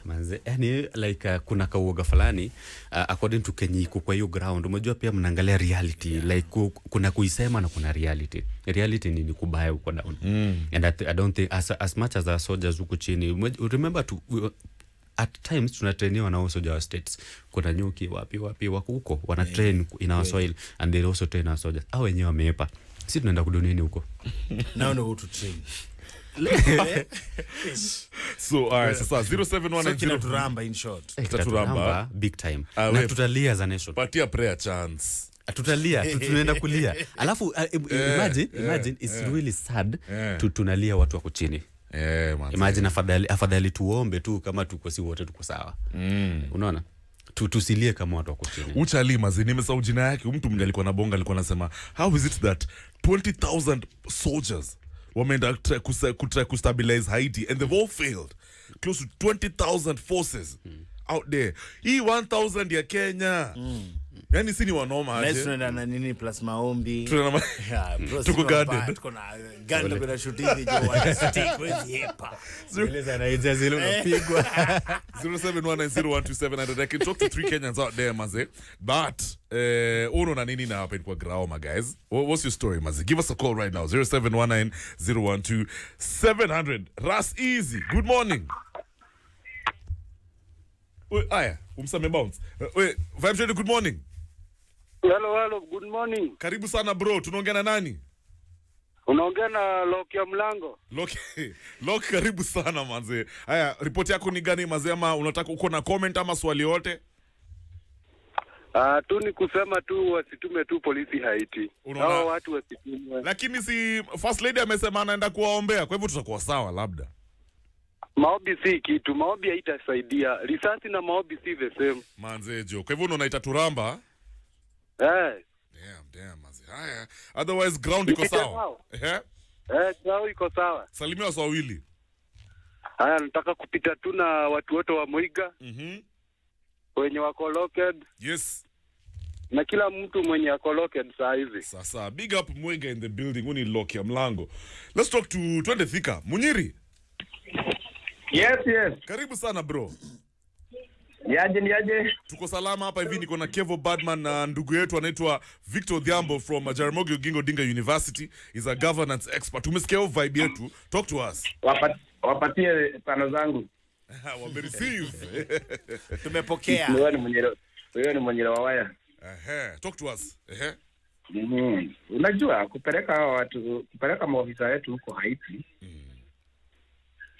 manze yani like uh, kuna kauoga fulani uh, according to kenye iko kwa hiyo ground. Umejua pia mnaangalia reality yeah. like ku, kuna kuisema na kuna reality. Reality ni ni kubaya uko down. Mm. and I, I don't think as, as much as our soldiers huko chini remember to we, at times tunatrainiwa na soja wa states. Kuna nyuki wapi wapi wako huko wana train in our soil and they also train our soldiers. Au wenyewe wameepa. Si tunaenda kudunini huko. Nao ndo hututrain so alright sasa so 0719 kinaturamba in short. Eh, big time. Ah, na tutalia za a nation. Patia prayer chance. Tutalia tunaenda kulia. Alafu uh, imagine, imagine it's really sad Eh. tu, tunalia watu wako chini. Yeah, imagine afadhali, afadhali tuombe tu kama tuko si wote tuko sawa. Mm. unaona? Tu, tusilie kama watu wako chini. Uchali mazi nimesahau jina yake. Mtu mwenye alikuwa na bonga alikuwa anasema how is it that 20000 soldiers kusa- kutry kustabilize haiti and they've all failed. Close to 20000 forces hmm. out there. Hii 1000 ya kenya hmm. Yani si ni wanoma aje? tunaenda na nini plus maombi? Yeah, bro, Tuko tunavaa, tuko na garden, kuna shoot hivi jo, wana stick huwezi hepa. Eleza na zile unapigwa. 0719012700 I can talk to three Kenyans out there maze. But eh, uno na nini na kwa graoma guys? Wha- what's your story maze? Give us a call right now. 0719012700 Ras easy. Good morning. We, aya umsame bounce. Uh, we, Vibe good morning Hello, hello, good morning. karibu sana bro tunaongea na nani Unaongea na Loki ya Mlango. Loki, Loki karibu sana manze haya ripoti yako ni gani mazee, ama unataka uko na comment ama swali yote Ah, tu ni kusema tu wasitume tu polisi Haiti. Unaona- Hao watu wasitumwe. lakini si first lady amesema anaenda kuwaombea kwa hivyo tutakuwa sawa labda Maombi si kitu, maombi haitasaidia. Risasi na maombi si the same. manzejo kwa hivyo unaona itaturamba Eh, damn, damn, mazi. haya otherwise ground iko sawa Eh? Eh, sao iko sawa. salimia watu wawili Haya, nataka kupita tu na watu wote wa Moiga. Mhm. wenye wako locked yes na kila mtu mwenye ako locked saa hizi. sasa big up mwega in the building uni lock ya mlango let's talk to twende thika munyiri Yes, yes. karibu sana bro Niaje niaje? tuko salama hapa hivi niko na kevo badman na ndugu yetu anaitwa victor odhiambo from jaramogi oginga odinga university is a governance expert umesikia hiyo vibe yetu talk to us Wapat, wapatie tano zangu. wamereceive tumepokea Wewe ni mwenye wewe ni mwenye wa waya. Ehe, talk to us Ehe. Mhm. Unajua kupeleka hawa watu kupeleka maofisa wetu huko Haiti. mm.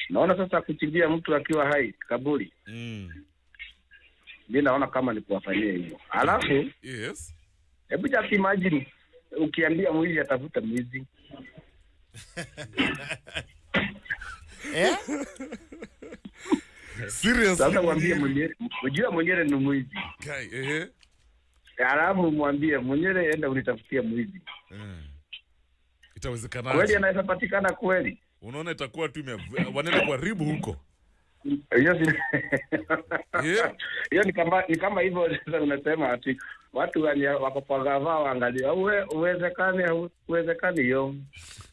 Naona sasa kuchimbia mtu akiwa hai kaburi. Mm. Mimi naona kama ni kuwafanyia hivyo. Alafu yes hebu just imagine ukiambia mwizi atafuta mwizi. eh? Seriously? Sasa mwambie mwenyewe unajua mwenyewe ni mwizi. Guy, ehe. Alafu mwambie mwenyere enda unitafutia mwizi. Eh. Kweli Itawezekanaje? anaweza patikana kweli? Unaona itakuwa tu ime- wanaenda kuharibu huko. Hiyo hiyo ni kama ni kama hivyo sasa unasema ati watu gava waangalia uwe uwezekani uwezekani hiyo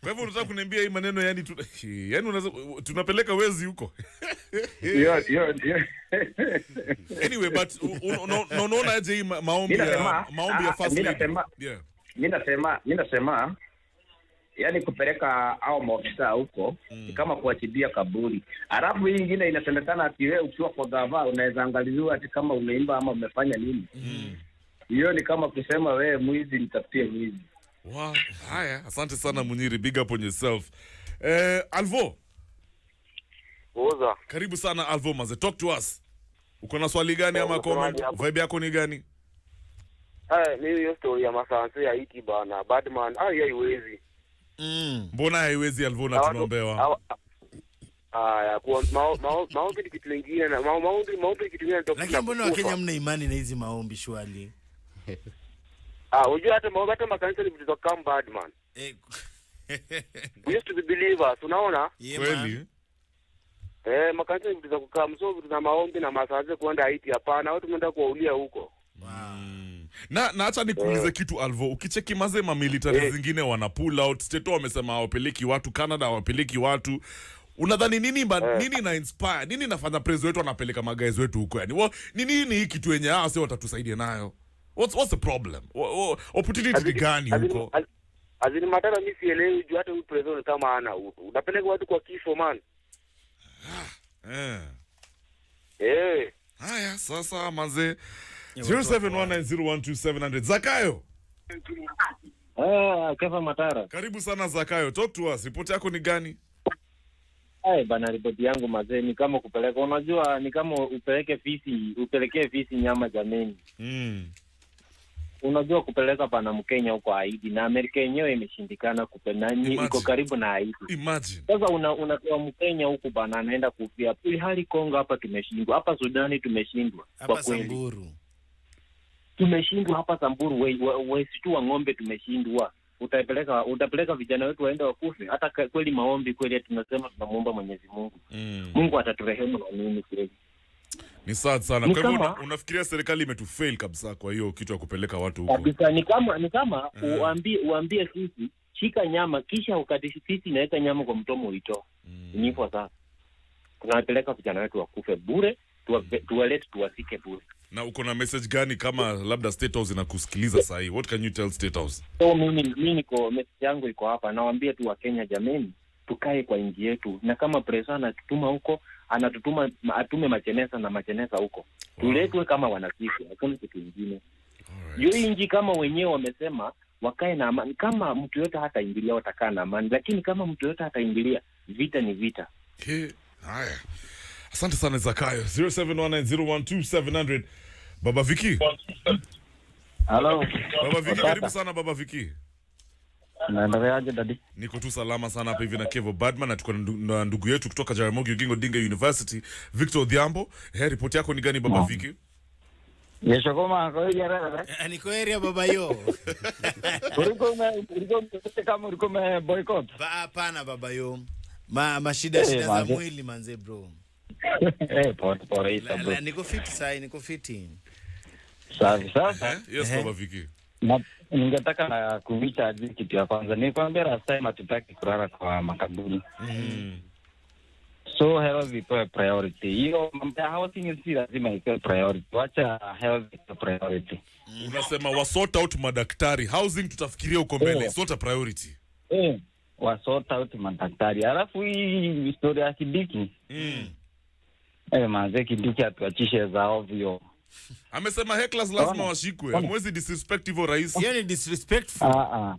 Kwa hivyo unataka kuniambia hii maneno yani tu, yani unaweza tunapeleka wezi huko. hiyo hiyo Anyway, but unaona aje hii maombi ya maombi ya fast mimi nasema- mimi nasema mi nasema yani kupeleka au maofisa huko ni kama kuwachibia kaburi alafu hii ingine inasemekana ati wewe ukiwa kwa gava unaweza angaliziwa ati kama umeimba ama umefanya nini hiyo mm. ni kama kusema wewe mwizi nitafutie mwizi Wow. Haya, asante sana Munyiri, big up on yourself. Eh, Alvo, Uza. karibu sana Alvo maze, talk to us. Uko na swali gani ama comment? Vibe yako ni gani? Eh, ni hiyo story ya masansi ya Iki bana. Badman, ah haiwezi. Mm. Mbona haiwezi Alvo na tunaombewa? Haya, kwa mao- mao- maombi ni kitu lingine na maombi maombi ni kitu kingine ndio lakini mbona wakenya mna imani na hizi maombi shwali Ah, unajua hata maombi hata makanisa ni vitu za come bad man. eh, We used to be believers, unaona? yeah. Kweli? Eh, makanisa ni vitu za kukaa mso vitu za maombi na masaze kuenda Haiti hapana. Watu tumeenda kuwaulia huko. Na na acha nikuulize kitu Alvo, ukicheki maze ma military yeah. zingine wana pull out, steto wamesema hawapeleki watu, Canada hawapeleki watu. unadhani nini ba, nini na inspire? Nini nafanya prezo wetu anapeleka magaiz wetu huko yani? Ni nini hii kitu yenye hao sio watatusaidia nayo? What's, what's the problem? Wa- opportunity ni gani huko? azini matara mi sielewi juu hata huyu president kama ana utu unapeleka watu kwa kifo man. Eh. eh. Haya sasa manze 0719012700 zakayo Ah, Kefa Matara. karibu sana zakayo talk to us ripoti yako ni gani Ai bana, ripoti yangu mazee ni kama kupeleka, unajua ni kama upeleke fisi, upelekee fisi nyama jameni. mm. Unajua kupeleka pana Mkenya huko Haiti na Amerika yenyewe imeshindikana kupenani, Imagine. iko karibu na Haiti. imagine Sasa una, unatoa Mkenya huku bana, anaenda kufia, hali Kongo hapa tumeshindwa, hapa Sudani tumeshindwa kwa hapa kweli. Tumeshindwa hapa Samburu, we, we, wa ng'ombe tumeshindwa. Utapeleka utapeleka vijana wetu waende wakufe? Hata kweli maombi kweli, tunasema tunamwomba Mwenyezi Mungu mm. Mungu ataturehemu na nini kweli. ni sad sana kwa hivyo unafikiria serikali imetufail kabisa kwa hiyo kitu ya kupeleka watu huko Kabisa ni kama ni kama Mm. uambie uambie sisi shika nyama kisha ukatishi sisi inaweka nyama kwa mtomo uitoa. mm. Nyifo sasa. Tunawapeleka vijana wetu wakufe bure, tuwalete tuwasike bure. Na uko na message gani kama labda state house inakusikiliza sahii what can you tell state house So mimi mimi niko message yangu iko hapa, nawaambia tu Wakenya jameni, tukae kwa nchi yetu, na kama presa anatutuma huko anatutuma atume machenesa na machenesa huko tuletwe kama wanasiku, hakuna kitu ingine. Hiyo right. nchi kama wenyewe wamesema wakae na amani, kama mtu yote hataingilia watakaa na amani, lakini kama mtu yote hataingilia, vita ni vita. Okay. haya asante sana zakayo. 0719012700 baba viki Halo, baba viki karibu sana baba viki naendeleaje dadi? niko tu salama sana hapa hivi na kevo badman na tuko na ndugu yetu kutoka jaramogi ugingo dinga university victor odhiambo. He ripoti yako ni gani baba no. viki Yeshokoma kwa hiyo yarara. Ni niko area baba yo. Uliko ume kama uliko boycott. Ba- hapana baba yo. Ma mashida Eh, shida za mwili manze bro Pole pole La- isa bro. la, niko fiti sai niko fiti Safi sasa. yes baba viki ningetaka na kuvicha ji kitu ya kwanza. Nikwambia last time hatutaki kulala kwa makaburi. mm. So health ipewe priority. Hiyo mambo ya housing si lazima ipewe priority. Wacha health ipewe priority. unasema wa sort out madaktari housing tutafikiria uko mbele Yeah. sort a priority Eh, wa sort out madaktari. Alafu hii historia ya Kidiki. mm. Eh, manze Kindiki atuachishe za ovyo. amesema hecklers lazima washikwe Ona. amwezi disrespect hivyo rais hiyo ni disrespectful Ah, ah.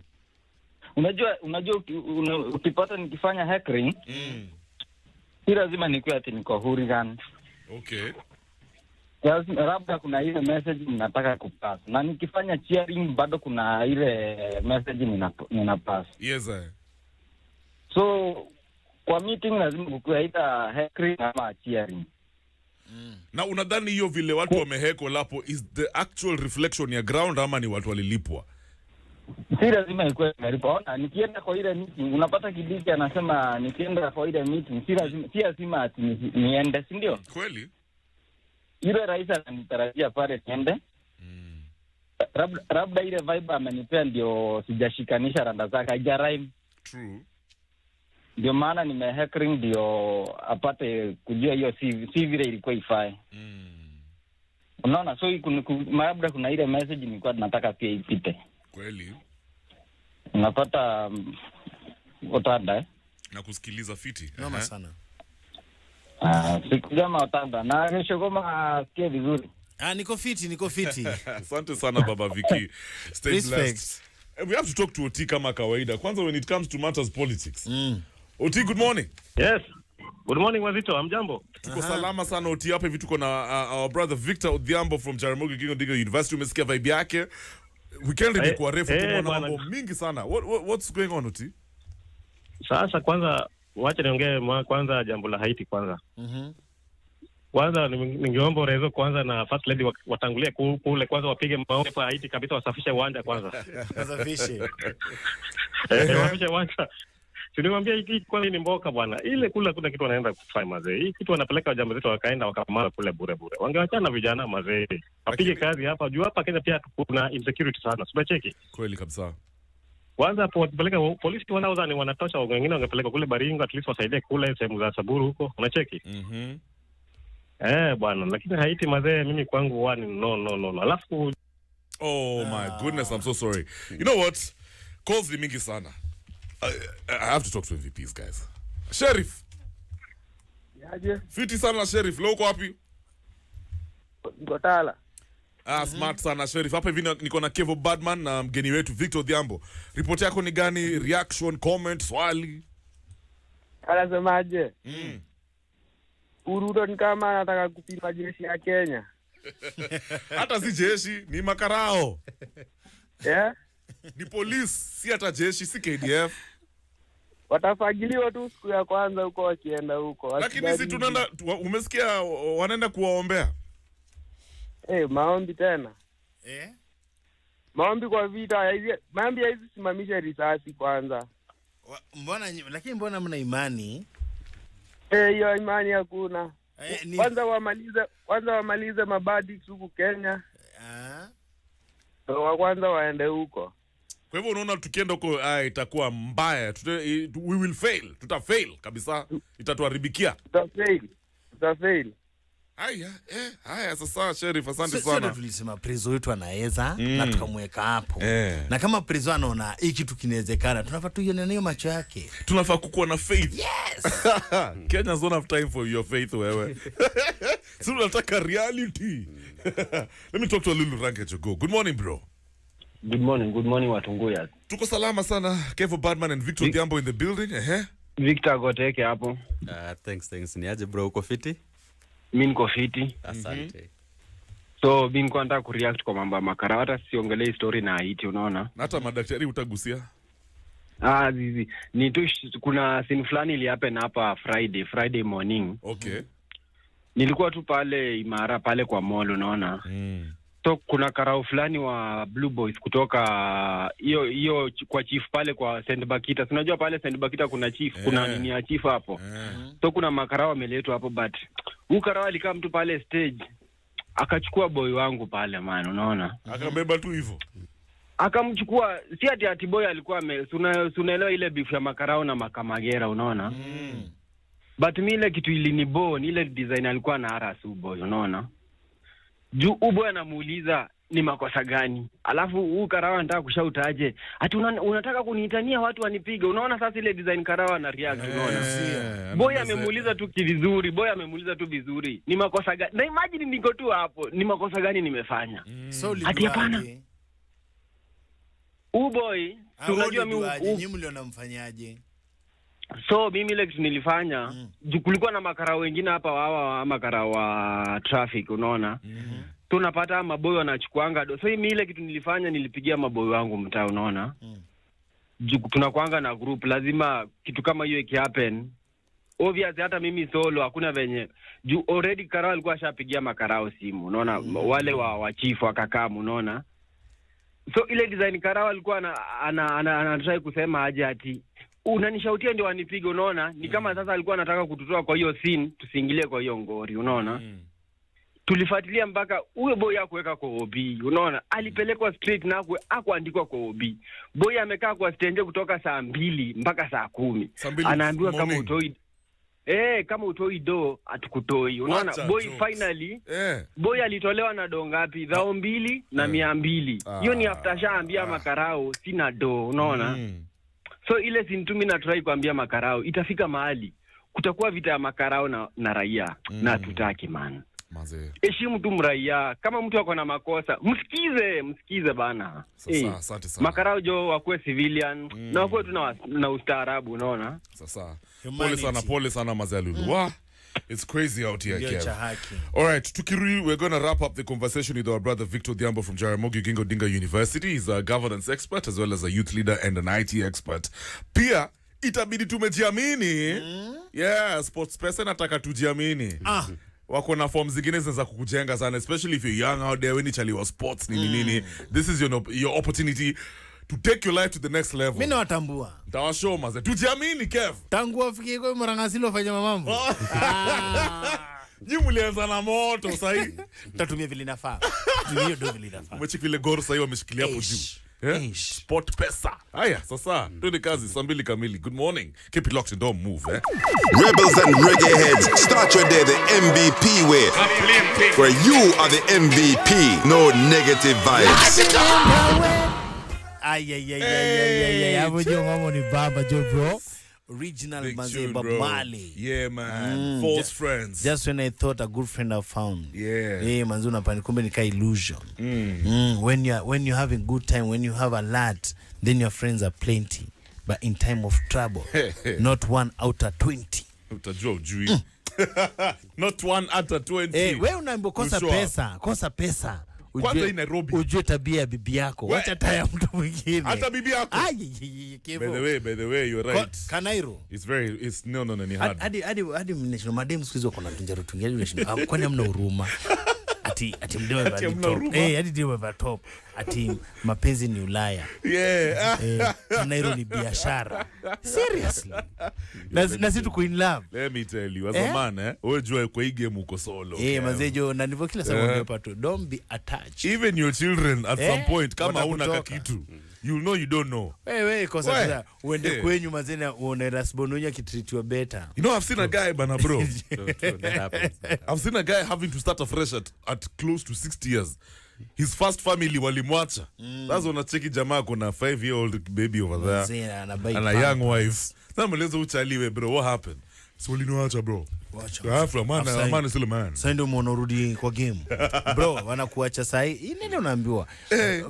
Unajua, unajua uki- una- ukipata nikifanya heckling mm. si lazima nikuwe ati niko hooligan. okay Labda kuna ile message ninataka kupass, na nikifanya cheering bado kuna ile message nina, nina yes eh. So kwa meeting lazima kukuwe either heckling ama cheering. Na unadhani hiyo vile watu wameheko lapo is the actual reflection ya ground ama ni watu walilipwa Si lazima ikuwe imelipa. Ona, nikienda kwa ile meeting unapata Kidiki anasema nikienda kwa ile meeting si lazima, si lazima ati ni- niende, si ndio? kweli Yule rais ananitarajia pale niende mm. labda labda ile vibe amenipea ndio sijashikanisha randa zake haijarime. true ndio maana nimehekring ndio apate kujua hiyo si, si vile ilikuwa ifae mm. unaona so labda kuna ile message nilikuwa tunataka pia ipite. Kweli? Unapata Otanda eh? na kusikiliza fiti noma Ehe. sana. Sikujama siku jama na kesho kama asikie vizuri. Ah niko fiti niko fiti. Asante sana baba viki. Stay blessed. Eh, we have to talk to Oti kama kawaida. Kwanza when it comes to matters politics mm. Ot good morning Yes. Good morning Wazito, amjambo. tuko salama sana Oti, hapa hivi tuko na uh, our brother victor odhiambo from jaramogi Oginga Odinga university umesikia vibe yake weekend Eh, ilikuwa refu eh, tumeona mambo mingi sana what, what, what's going on Oti? Sasa kwanza wacha niongee kwanza jambo la Haiti kwanza. Mhm. Kwanza ningeomba Rezo kwanza na first lady wa- watangulie kule kwanza wapige maombi kwa Haiti kabisa wasafishe uwanja kwanza. Kasafishe. Eh, wasafishe uwanja. Tulimwambia hivi kwani ni mboka bwana. Ile kule kuna kitu wanaenda kufanya mazee. Hii kitu wanapeleka wajamzito wakaenda wakamara kule bure bure. Wangewachana na vijana mazee. Wapige kazi hapa. Juu hapa Kenya pia kuna insecurity sana. Sibacheki. kweli kabisa kwanza hapo wakipeleka polisi 1000 wanatosha, wengine wangepeleka kule Baringo at least wasaidie kule sehemu za Saburu huko, unacheki Mhm. eh bwana, lakini Haiti mazee, mimi kwangu wani no no no, no. Alafu Oh my goodness, I'm so sorry. You know what? Calls ni mingi sana. I, I have to talk to MVPs, guys. Sheriff. Yaje, Fiti sana Sheriff. Leo uko wapi? niko Tala. Ah, smart sana Sheriff. Hapa hivi niko na Kevo Badman na mgeni wetu Victor Dhiambo. Ripoti yako ni gani? Reaction, comment, swali? Anasemaje? Mm. Uruto ni kama anataka kupima jeshi ya Kenya. Hata si jeshi, ni makarao. Yeah? Ni police, si hata jeshi, si KDF. Watafagiliwa tu siku ya kwanza huko wakienda huko. Lakini si tunaenda umesikia wanaenda kuwaombea. Eh, maombi tena. Eh? Maombi kwa vita maombi haizi simamisha risasi kwanza. Wa- Mbona lakini mbona mna imani? Eh, hiyo imani hakuna. Eh, ni- Kwanza wamalize kwanza wamalize mabadi huku Kenya. Ah. So, wa kwanza waende huko. Kwa hivyo unaona tukienda huko uh, itakuwa mbaya. Tute, uh, we will fail. Tuta fail kabisa. Itatuharibikia. Tutafail. Tutafail. Haya, eh, haya sasa Sheriff, asante sana. sio tulisema prezo wetu anaweza Mm. na tukamweka hapo Eh. na kama prezo anaona hii kitu kinawezekana tunafaa tuione nayo macho yake Tunafaa kukuwa na faith. Yes. Kenyans don't have time for your faith wewe. Sisi tunataka reality. Let me talk to Lulu Ranke Jogo. Good morning bro. Good morning, good morning Watunguya. Tuko salama sana. Kevo Badman and Victor Odhiambo in the building. Ehe. Victor Goteke hapo. Uh, thanks, thanks. Ni aje bro, uko fiti? Mi niko fiti. Asante. So mi nilikuwa nataka kureact kwa mambo ya makara, hata siongelee story na Haiti, unaona. Na hata madaktari utagusia. Ah, zizi. Ni tu kuna scene fulani ilihappen hapa Friday, Friday morning. Okay. Nilikuwa tu pale Imara pale kwa mall, unaona. Mm. So kuna karao fulani wa Blue Boys kutoka hiyo hiyo kwa chief pale kwa St. Bakita. Unajua pale St. Bakita kuna chief, yeah. kuna Eh. nini ya chief hapo. Yeah. so kuna makarao wameletwa hapo but huu karao alikaa mtu pale stage akachukua boy wangu pale man unaona Akabeba tu hivyo. akamchukua si ati ati boy alikuwa ame sunaelewa ile bifu ya makarao na makamagera unaona mm. but mi ile kitu ilinibone ile design alikuwa na harasu boy unaona juu huu anamuuliza ni makosa gani? Alafu huu Karawa anataka kushautaje? Ati una, unataka kuniitania watu wanipige. Unaona sasa ile design Karawa na react unaona? yeah, boy amemuuliza tu kivizuri boy amemuuliza tu vizuri. Ni makosa gani na imagine niko tu hapo ni makosa gani nimefanya? So Ati hapana. huu boy Ah, si wewe so mimi ile kitu nilifanya Mm. kulikuwa na makara wengine hapa wawa makarao wa traffic unaona Mhm. tunapata maboy wanachukuanga do so mi ile kitu nilifanya nilipigia maboy wangu mtaa unaona Mm. juu tunakwanga na group lazima kitu kama hiyo ikihappen obvious hata mimi solo hakuna venye juu already karao alikuwa ashapigia makarao simu unaona mm. wale wa wachifu wakakamu unaona so ile design karao alikuwa ana, ana, ana, ana kusema aje ati unanishautia ndio wanipige unaona ni kama sasa alikuwa anataka kututoa kwa hiyo scene tusiingilie kwa hiyo ngori unaona Mm. tulifuatilia mpaka huyo boy akuweka kwa OB, unaona, alipelekwa straight na akuandikwa kwa OB. Boy amekaa kwa stenje kutoka saa mbili mpaka saa kumi anaambiwa kama utoi eh, kama utoi do atukutoi. Unaona, boy jokes. finally Eh. boy alitolewa na do ngapi? Dhao mbili na Eh. mia mbili. Hiyo ah. ni Ah. after shaambia makarao sina do, unaona Mm. So ile sintumi natrai kuambia makarao itafika mahali kutakuwa vita ya makarao na, na raia Mm. na tutaki man heshimu tu mraia kama mtu ako na makosa msikize msikize bana Sasa hey. sana. makarao jo wakuwe civilian Mm. na wakuwe tu na, na ustaarabu unaona Sasa. Pole sana, pole sana Mazee Lulu. Wow. It's crazy out here, Kev. All right, Tukirui, we're going to wrap up the conversation with our brother Victor Diambo from Jaramogi Gingo Dinga University. He's a governance expert as well as a youth leader and an IT expert. Pia itabidi tumejiamini. Yeah, sports person nataka tujiamini. ah wako na form zingine zinaweza kukujenga sana especially if you're young out there weni chali wa sports nini nini this is your, your opportunity to take your life to the next level. Mimi nawatambua tawashow maze tujiamini kev tangu wafikie kwa mrangasilo fanya mamambo nyi mlianza na moto sahi. tatumia vile nafaa. Tumia hiyo ndo vile nafaa. umechiki vile goro sahi wameshikilia hapo juu Yeah? Sport pesa. Haya, sasa twende kazi saa mbili kamili. Good morning. Keep it locked and don't move, eh? Rebels and reggae heads, start your day the MVP way. Where you are the MVP, no negative vibes. Ay, ay, ay, ay, ay, ay, ay. Hapo jo mambo ni baba jo bro. Original Big manze. Yeah, man. Mm, False friends. Just when I thought a good friend I found. Yeah. Eh, manze unapani kumbe nika illusion. Mm. Mm, when you are when you having good time, when you have a lot, then your friends are plenty. But in time of trouble, not one out of 20. Utajua ujui. Not one out of 20. Eh, wewe pesa, kosa pesa. Kwanza hii Nairobi. ujue tabia ya bibi yako. wachataya Wacha taya mtu mwingine. Hata bibi yako. By the way, by the way, you're right. Kanairo. It's very, it's no, no, no, ni hard. hadi hadi hadi madem siku tunjaro tunjaro unashindwa ah, kwani hamna huruma ati ati mdeo Ati hamna top. huruma. eh ati ati mapenzi ni Ulaya. Yeah. eh Nairo ni biashara. Seriously. Na na si tuko in love. Let me tell you, as Eh? a man, eh, wewe jua kwa hii game uko solo. eh mazejo na ndivyo kila sababu Eh. pato don't be attached. Even your children at Eh, some point, kama una kitu kakitu, you'll know you don't know. wewe kosa We. sasa uende yeah. kwenyu mazena uone rasbonunya akitritiwa better You know, I've seen a guy, bana bro. True, true, that happens. I've seen a guy having to start afresh at, at close to 60 years. His first family walimwacha. That's when unacheki jamaa kuna 5 year old baby over there. Anabai and a young wife. Sasa mweleza uchaliwe bro, what happened? So waliniwacha bro. A man, a man a man. sasa ndio umeona urudi kwa game bro wanakuacha sai hii nini unaambiwa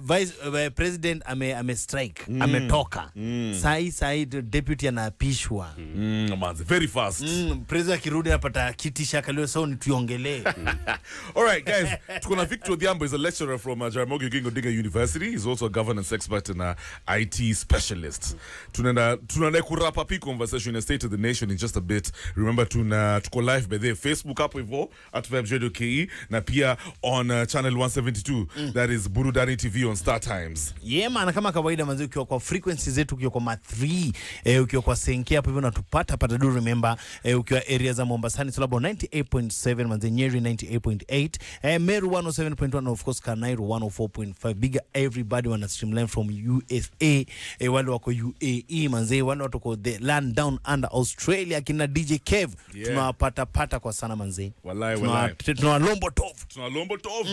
vice uh, president ame, ame strike ametoka mm. sai sai deputy anaapishwa Mm, very fast. mm, president akirudi anapata kiti shakalio sao ni tuiongelee All right, guys. Tukona Victor Odhiambo is a lecturer from uh, Jaramogi Oginga Odinga University. He's also a governance expert and a IT specialist. Tunaenda tunaenda kurapa up conversation in State of the Nation in just a bit. Remember tuna tuko live by the Facebook hapo hivyo at KE na pia on uh, channel 172 mm. that is Burudani TV on Star Times. yeah na kama kawaida manzi ukiwa kwa frequency zetu ukiwa kwa ma 3 eh, ukiwa kwa senke hapo hivyo unatupata pata do remember eh, ukiwa area za Mombasani Solabo 98.7 manzi Nyeri 98.8 eh, Meru 107.1 and of course Kanairo 104.5 bigger everybody wana streamline from USA eh, wale wako UAE manzi wale watu the land down under Australia kina DJ Kev Yeah. Tunawapata pata kwa sana manzi Wallahi, wallahi. tunawalombo tofu tuna lombo tov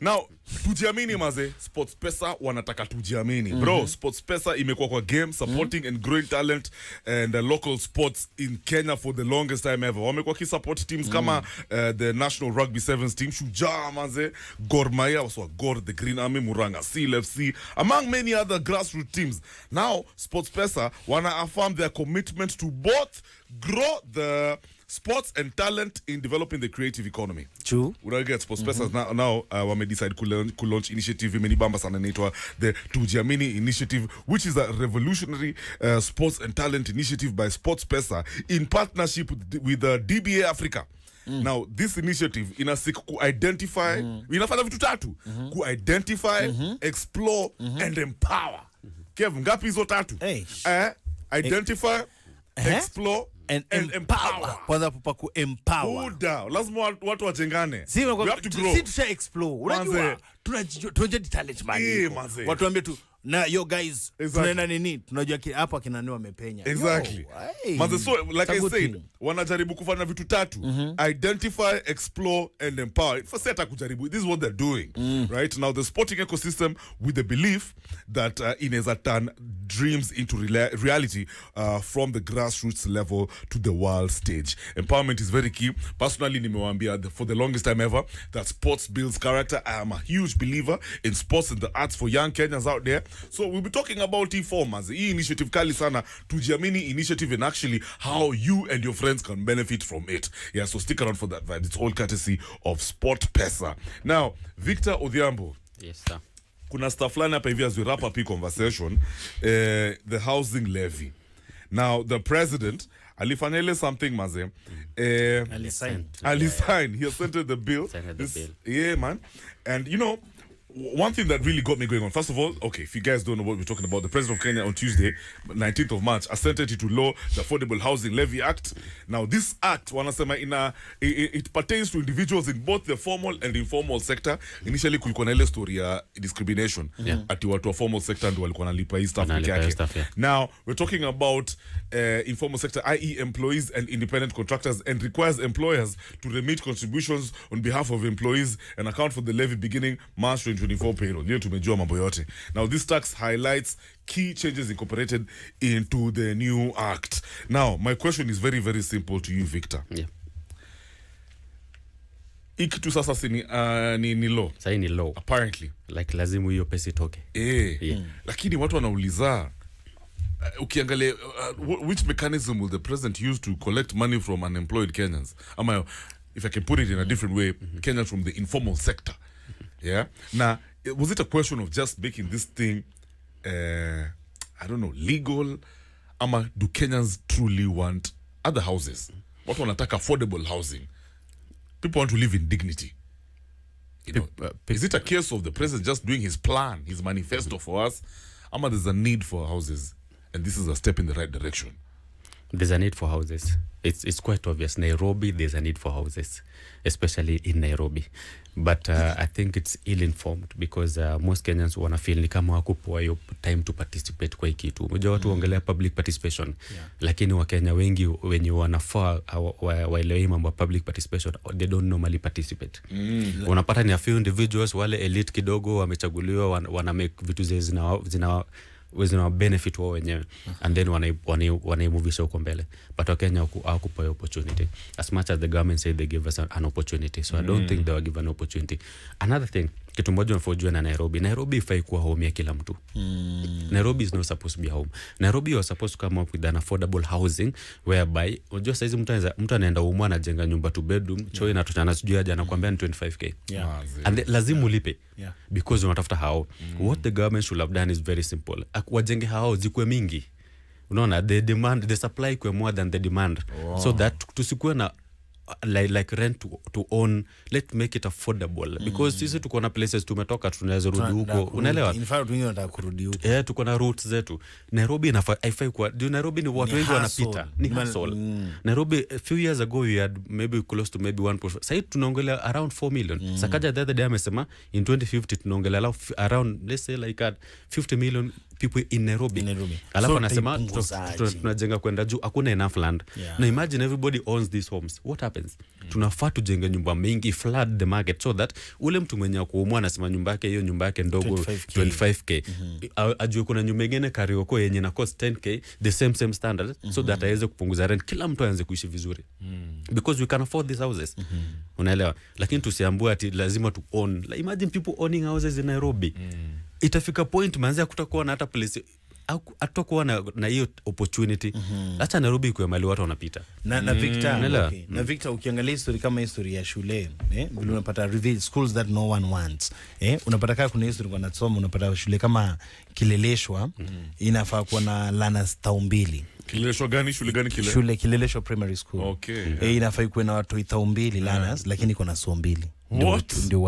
now tujiamini maze sports pesa wanataka tujiamini. Bro sports pesa imekuwa kwa game supporting and growing talent and uh, local sports in kenya for the longest time ever. Wamekuwa kisupport teams kama uh, the national rugby sevens team. Shujaa maze gor mahia waswa gor the green army muranga seal fc among many other grassroots teams. Now sports pesa wana affirm their commitment to both grow the sports and talent in developing the creative economy. True. unaget sports pesa now, now uh, wamedecide kulaunch kulaunch initiative imenibamba sana inaitwa the tujiamini initiative which is a revolutionary uh, sports and talent initiative by sports pesa in partnership with, the- the dba africa. Now this initiative in a sec identify inasik kuidentify inafanya vitu tatu. Kuidentify explore and empower. Kev ngapi hizo tatu? Hey. eh, identify Eh? explore and, and empower. Kwanza pa ku empower. Lazima watu- wajengane. Si We have to grow. si tusha explore. Unajua talent Eh, manze. watu ambie tu na yo guys Exactly. tunaenda nini? Tunajua ki- hapo akina nani wamepenya. Exactly. maze so like it's i said wanajaribu kufanya vitu tatu. Mm -hmm. identify explore and empower. First hata kujaribu this is what they're doing mm. right? Now the sporting ecosystem with the belief that uh, inaweza turn dreams into re reality uh, from the grassroots level to the world stage. Empowerment is very key. Personally nimewaambia for the longest time ever that sports builds character. I am a huge believer in sports and the arts for young kenyans out there so we'll be talking about e-formers e-initiative kali sana. Tujiamini initiative and actually how you and your friends can benefit from it. Yeah so stick around for that vibe. It's all courtesy of sport pesa now victor odhiambo. Yes, sir. kuna stuff fulani hapa hivi as we wrap up hii conversation. Eh, the housing levy. Now the president alifanya ile something maze. Eh, Alisign. alisign. He assented the bill. Assented the This- bill. yeah man. And you know one thing that really got me going on, first of all, okay, if you guys don't know what we're talking about, the president of Kenya on Tuesday, 19th of March, assented into law the Affordable Housing Levy Act. Now, this act, wanasema ina, it, it pertains to individuals in both the formal and informal sector. Initially, kulikuwa na ile story ya discrimination. Yeah. Ati watu wa formal sector ndio walikuwa nalipa hii stuff peke Wanalipa yake. yeah. Now, we're talking about uh, informal sector, i.e., employees and independent contractors, and requires employers to remit contributions on behalf of employees and account for the levy beginning March 2024 payroll. Ndio tumejua mambo yote. Now, this tax highlights key changes incorporated into the new act. Now, my question is very, very simple to you, Victor. Yeah. Hii kitu sasa si ni, uh, ni, ni law Sasa ni law. apparently Like lazima hiyo pesa itoke. eh, Yeah. lakini watu wanauliza uh, ukiangalia uh, which mechanism will the president use to collect money from unemployed kenyans ama if i can put it in a different way kenyans from the informal sector yeah now it- was it a question of just making this thing uh, i don't know legal ama do kenyans truly want other houses watu attack affordable housing people want to live in dignity you know, is it a case of the president just doing his plan, his manifesto for us? Ama there's a need for houses, and this is a step in the right direction. there's a need for houses. It's, it's quite obvious. Nairobi, there's a need for houses, especially in Nairobi. But uh, I think it's ill-informed because uh, most Kenyans wana feel ni kama wakupewa hiyo time to participate kwa hii kitu. Unajua watu waongelea public participation, lakini Wakenya wengi wenye wanafaa wa- wa- waelewe hii mambo ya public participation, they don't normally participate. Unapata ni a few individuals wale elite kidogo wamechaguliwa, wana, wana make vitu zile zina, zina zina benefit wao wenyewe. And then wanai- wanai- wanaimuvisha huko mbele. But wakenya hiyo opportunity. As much as the government say they give us an, an opportunity so i don't think they were given an opportunity. Another thing kitu moja unafojua na nairobi. Nairobi ifai kuwa home ya kila mtu. Mm. nairobi is not supposed to be home. Nairobi was supposed to come up with an affordable housing whereby unajua saizi mtu anaweza- mtu anaenda umu anajenga nyumba tu bedroom choo inatoshana sijui aje anakuambia ni 25k Yeah. and the, lazima ulipe. Yeah. because unatafuta hao. Mm. what the government should have done is very simple. Wajenge hao zikuwe mingi. Unaona the demand the supply kwa more than the demand. So that tusikuwe na like, like rent to, to own let make it affordable. Because sisi tuko na places tumetoka tunaweza rudi huko. unaelewa? Yeah, tuko na routes zetu. Nairobi haifai kuwa juu nairobi ni watu wengi wanapita. ni hustle. mm. nairobi a few years ago we had maybe close to maybe 1 sahii tunaongelea around 4 million. Mm. sakaja the other day amesema in 2050 tunaongelea around- around let's say like at 50 million people in nairobi, In Nairobi. alafu So anasema tu- tunajenga kwenda juu hakuna enough land Yeah. na imagine everybody owns these homes what happens mm. tunafaa tujenge nyumba mingi flood the market so that ule mtu mwenye kuumwa anasema nyumba yake hiyo nyumba yake ndogo 25K. 25k A- ajue kuna nyumba ingine karioko yenye na cost 10k the same same standard mm -hmm. so that aweze kupunguza rent kila mtu aanze kuishi vizuri mm. because we can afford these houses mm -hmm. unaelewa lakini tusiambue ati lazima tu own like, imagine people owning houses in nairobi itafika point manzi hakutakuwa na hata place hatutakuwa na na hiyo opportunity mm hata -hmm. nairobi ikuwe mali watu wanapita na, na Victor, mm. okay. mm. na Victor ukiangalia history kama history ya shule eh, vile unapata reveal schools that no one wants eh, unapata kaa kuna history kwa nasoma unapata shule kama Kileleshwa mm -hmm. inafaa kuwa na learners tao mbili Kileleshwa gani? Shule gani kile? shule Kileleshwa primary school Okay. E, inafai kuwe na watu mbili yeah. learners lakini iko na so mbili ndio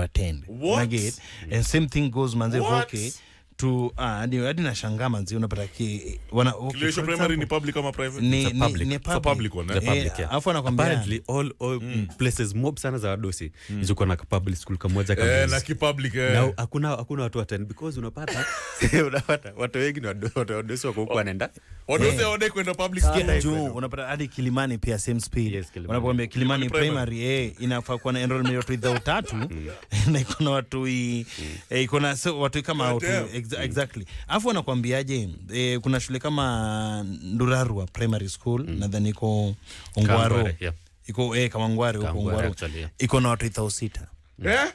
What? Naget. and same thing goes manze voke to ah, hadi nashangaa manzi unapata ki wana okay, for primary ni public ama private? ni, It's a ni, public. ni It's a public one, eh? The public, yeah. alafu anakwambia apparently all, all places mob sana za wadosi ziko na public school kamoja Eh, kama na kipublic eh. na hakuna hakuna watu attend because unapata unapata watu wengi ni wadosi wako huko wanaenda Wadosi hawadai kwenda public school. juu unapata hadi Kilimani pia same speed. Yes, Kilimani. Kilimani Kilimani primary eh, inafaa kuwa na enrollment ya watu idhao tatu na iko na watu i- eh, iko na watu kama watu, damn. Exa, exactly. Alafu wanakuambiaje e, kuna shule kama Ndurarua primary school mm. nadhani iko Ongwaro. Yeah. Iko eh kama Ngware huko Ongwaro. yeah. Iko na watu idhao sita. Eh?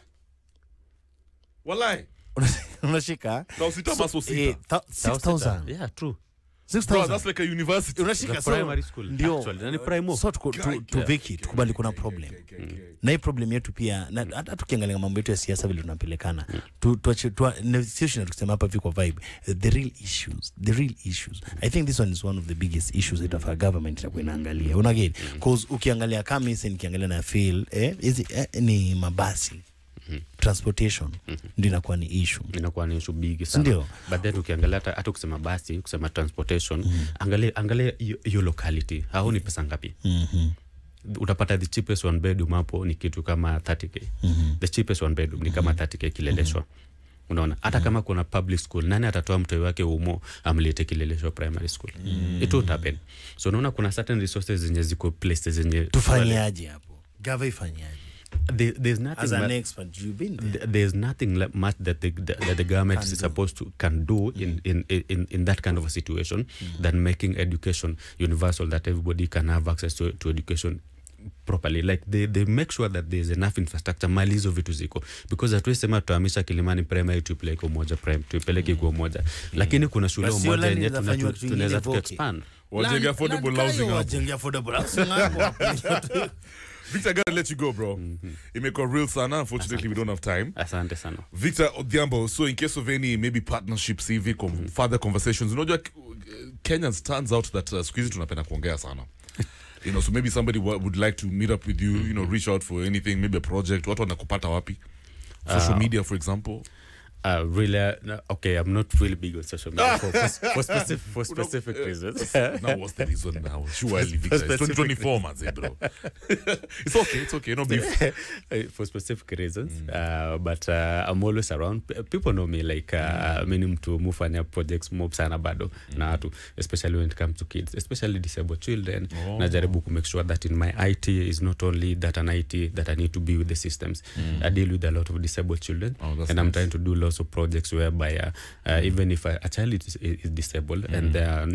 Walai. Unashika? Thao sita So, maso sita. eh, thou- 6,000. yeah true 6,000. that's like a university. unashika The primary school, ndio. Actually, na ni primo. so tuko- tu- tuviki tukubali kuna problem. na hii problem yetu pia na hata tukiangalia mambo yetu ya siasa vile tunapelekana tu- tuache- tua- na tukisema hapa viko vibe. The real issues the real issues. I think this one is one of the biggest issues that our government itakuwa inaangalia. Cause ukiangalia kama nikiangalia na feel eh, hizi eh, ni mabasi transportation ndio inakuwa ni issue. Inakuwa ni issue big sana. Ndio. but then ukiangalia hata hata kusema basi kusema transportation angalia angalia hiyo- locality. Hao ni pesa ngapi? Utapata the cheapest one bedroom hapo ni kitu kama 30k the cheapest one bedroom ni kama 30k kileleshwa. Unaona? Hata kama kuna public school nani atatoa mtoi wake umo amlete kileleshwa primary school? It won't happen. So unaona kuna certain resources zenye ziko places zenye tufanyaje hapo? Gava ifanyaje There, there's nothing as an ma- expert you've been there. there's nothing like much that the, that that the government is do. supposed to can do in, in, in, in that kind of a situation than making education universal that everybody can have access to, to education properly. Like they, they make sure that there's enough infrastructure. Mali hizo vitu ziko. Because hatuwezi sema tutahamisha kilimani primary tuipeleke umoja prime tuipeleke kwa umoja. Lakini kuna shule umoja yenye kitu tunaweza tukaexpand Wajenge affordable housing wajenge affordable housing Victor, I gotta let you go, bro. Mm -hmm. Imekuwa real sana. Unfortunately, we don't have time. asante sana Victor Odhiambo, so in case of any maybe partnerships hivi com further conversations, unajua know, Kenyans turns out that uh, siku hizi tunapenda kuongea sana. You know, so maybe somebody w- would like to meet up with you, you know, reach out for anything, maybe a project. Watu wanakupata wapi? Social Uh, media, for example. Uh, really, uh, no, okay, I'm not really big on social media for, for, for specific, for specific reasons. now what's the reason now? Surely, Victor. It's 2024, man, say, bro. it's okay, it's okay. No beef. Uh, for specific reasons mm. uh, but uh, i'm always around people know me like uh, mi ni mtu mufanya projects mob sana bado na watu especially when it comes to kids especially disabled children Oh. najaribu kumake sure that in my it is not only that an it that i need to be with the systems Mm. i deal with a lot of disabled children Oh, and nice. i'm trying to do lots of projects whereby uh, uh, even if a, a child is, is disabled mm. and they are,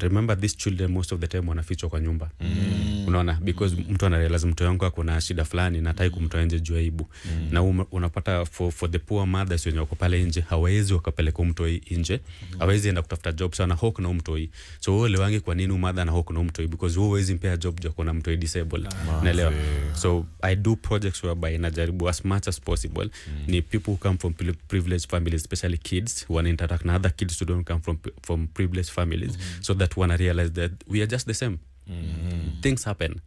remember these children most of the time wanafichwa kwa nyumba. Mm. unaona? Because mtu anarealize mtoto wangu akona shida fulani natai kumtoa nje juu ya mm. na um, unapata for, for the poor mothers wenye wako pale nje hawawezi wakapeleka umtoi nje. Hawezi enda kutafuta job sana hok na umtoi so wewe lewangi kwa nini umadha na hok na umtoi because wewe huwezi mpea job juu akona mtoi disabled. Ah. naelewa so i do projects whereby najaribu as much as possible. Mm. ni people who come from pri- privileged families especially kids. Who wana interact with other kids who don't come from from privileged families. So that one realize that we are just the same. Things happen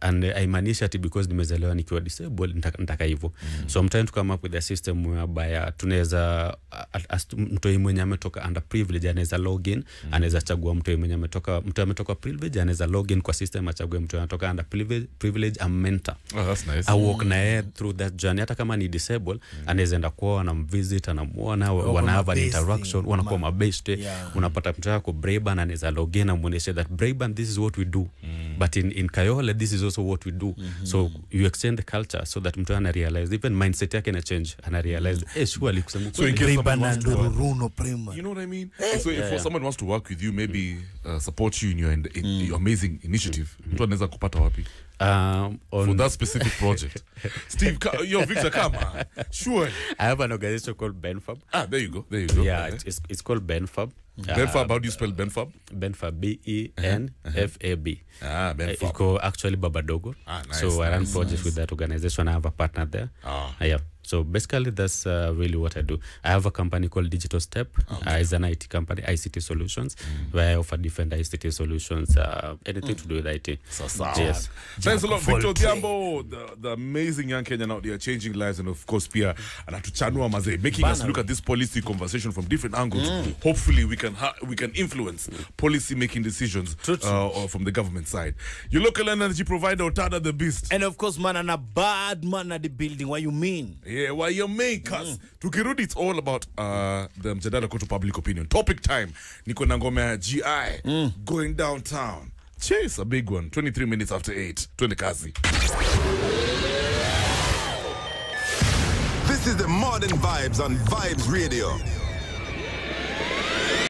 and uh, haimaanishi ati because nimezaliwa nikiwa disabled nitaka, nitaka hivyo. So I'm trying to come up with a system whereby uh, tunaweza uh, mtoi mwenye ametoka under privilege anaweza login anaweza chagua mtoi mwenye ametoka mtu ametoka privilege anaweza login kwa system achague mtu anatoka under privilege, privilege a mentor. Oh, that's nice. I walk na yeye through that journey. Hata kama ni disable anaweza enda kuoa anamvisit anamwona wana have an interaction wanakuwa mabest Yeah. unapata mtu yako Braban anaweza login amwonyeshe that Braban this is what we do. Mm. but in, in Kayole this is also what we do so you exchange the culture so that mtu ana realize even mindset yake na change ana realize eh surely kusema So in ukweli, case someone wants to work, Prima. you know what I mean? so if for someone wants to work with you, maybe uh, support you in your, in, in your amazing initiative, mtu anaweza kupata wapi? um, on, For that specific project. Steve, ca- yo, Victor, come on. Sure. I have an organization called Benfab Ah, there you go. There you go. yeah it's, it's, it's called Benfab Benfab, how do you spell Benfab? Benfab B E N F A B Ah, Uh, Benfab. iko actually Babadogo. Ah, nice, so I run nice, projects with that organization. I have a partner there. Ah. Uh, yeah. So basically, that's uh, really what I do. I have a company called Digital Step. Uh, it's an IT company, ICT Solutions, where I offer different ICT solutions, uh, anything to do with IT. Sasa. Yes. Thanks a lot, Victor trades. Diambo, the, the amazing young Kenyan out there changing lives, and of course, Pia anatuchanua maze, making us look at this policy conversation from different angles. Hopefully, we can ha- we can influence policy making decisions uh, from the government side. Your local energy provider, Otada the Beast. And of course, man, and a bad man at the building. What you mean? Yeah, why you make us? Tukirudi, it's all about uh, the mjadala kuhusu public opinion. Topic time. Niko na ngoma ya GI going downtown. Chase a big one. 23 minutes after 8. Twende kazi. This is the modern vibes on Vibes Radio.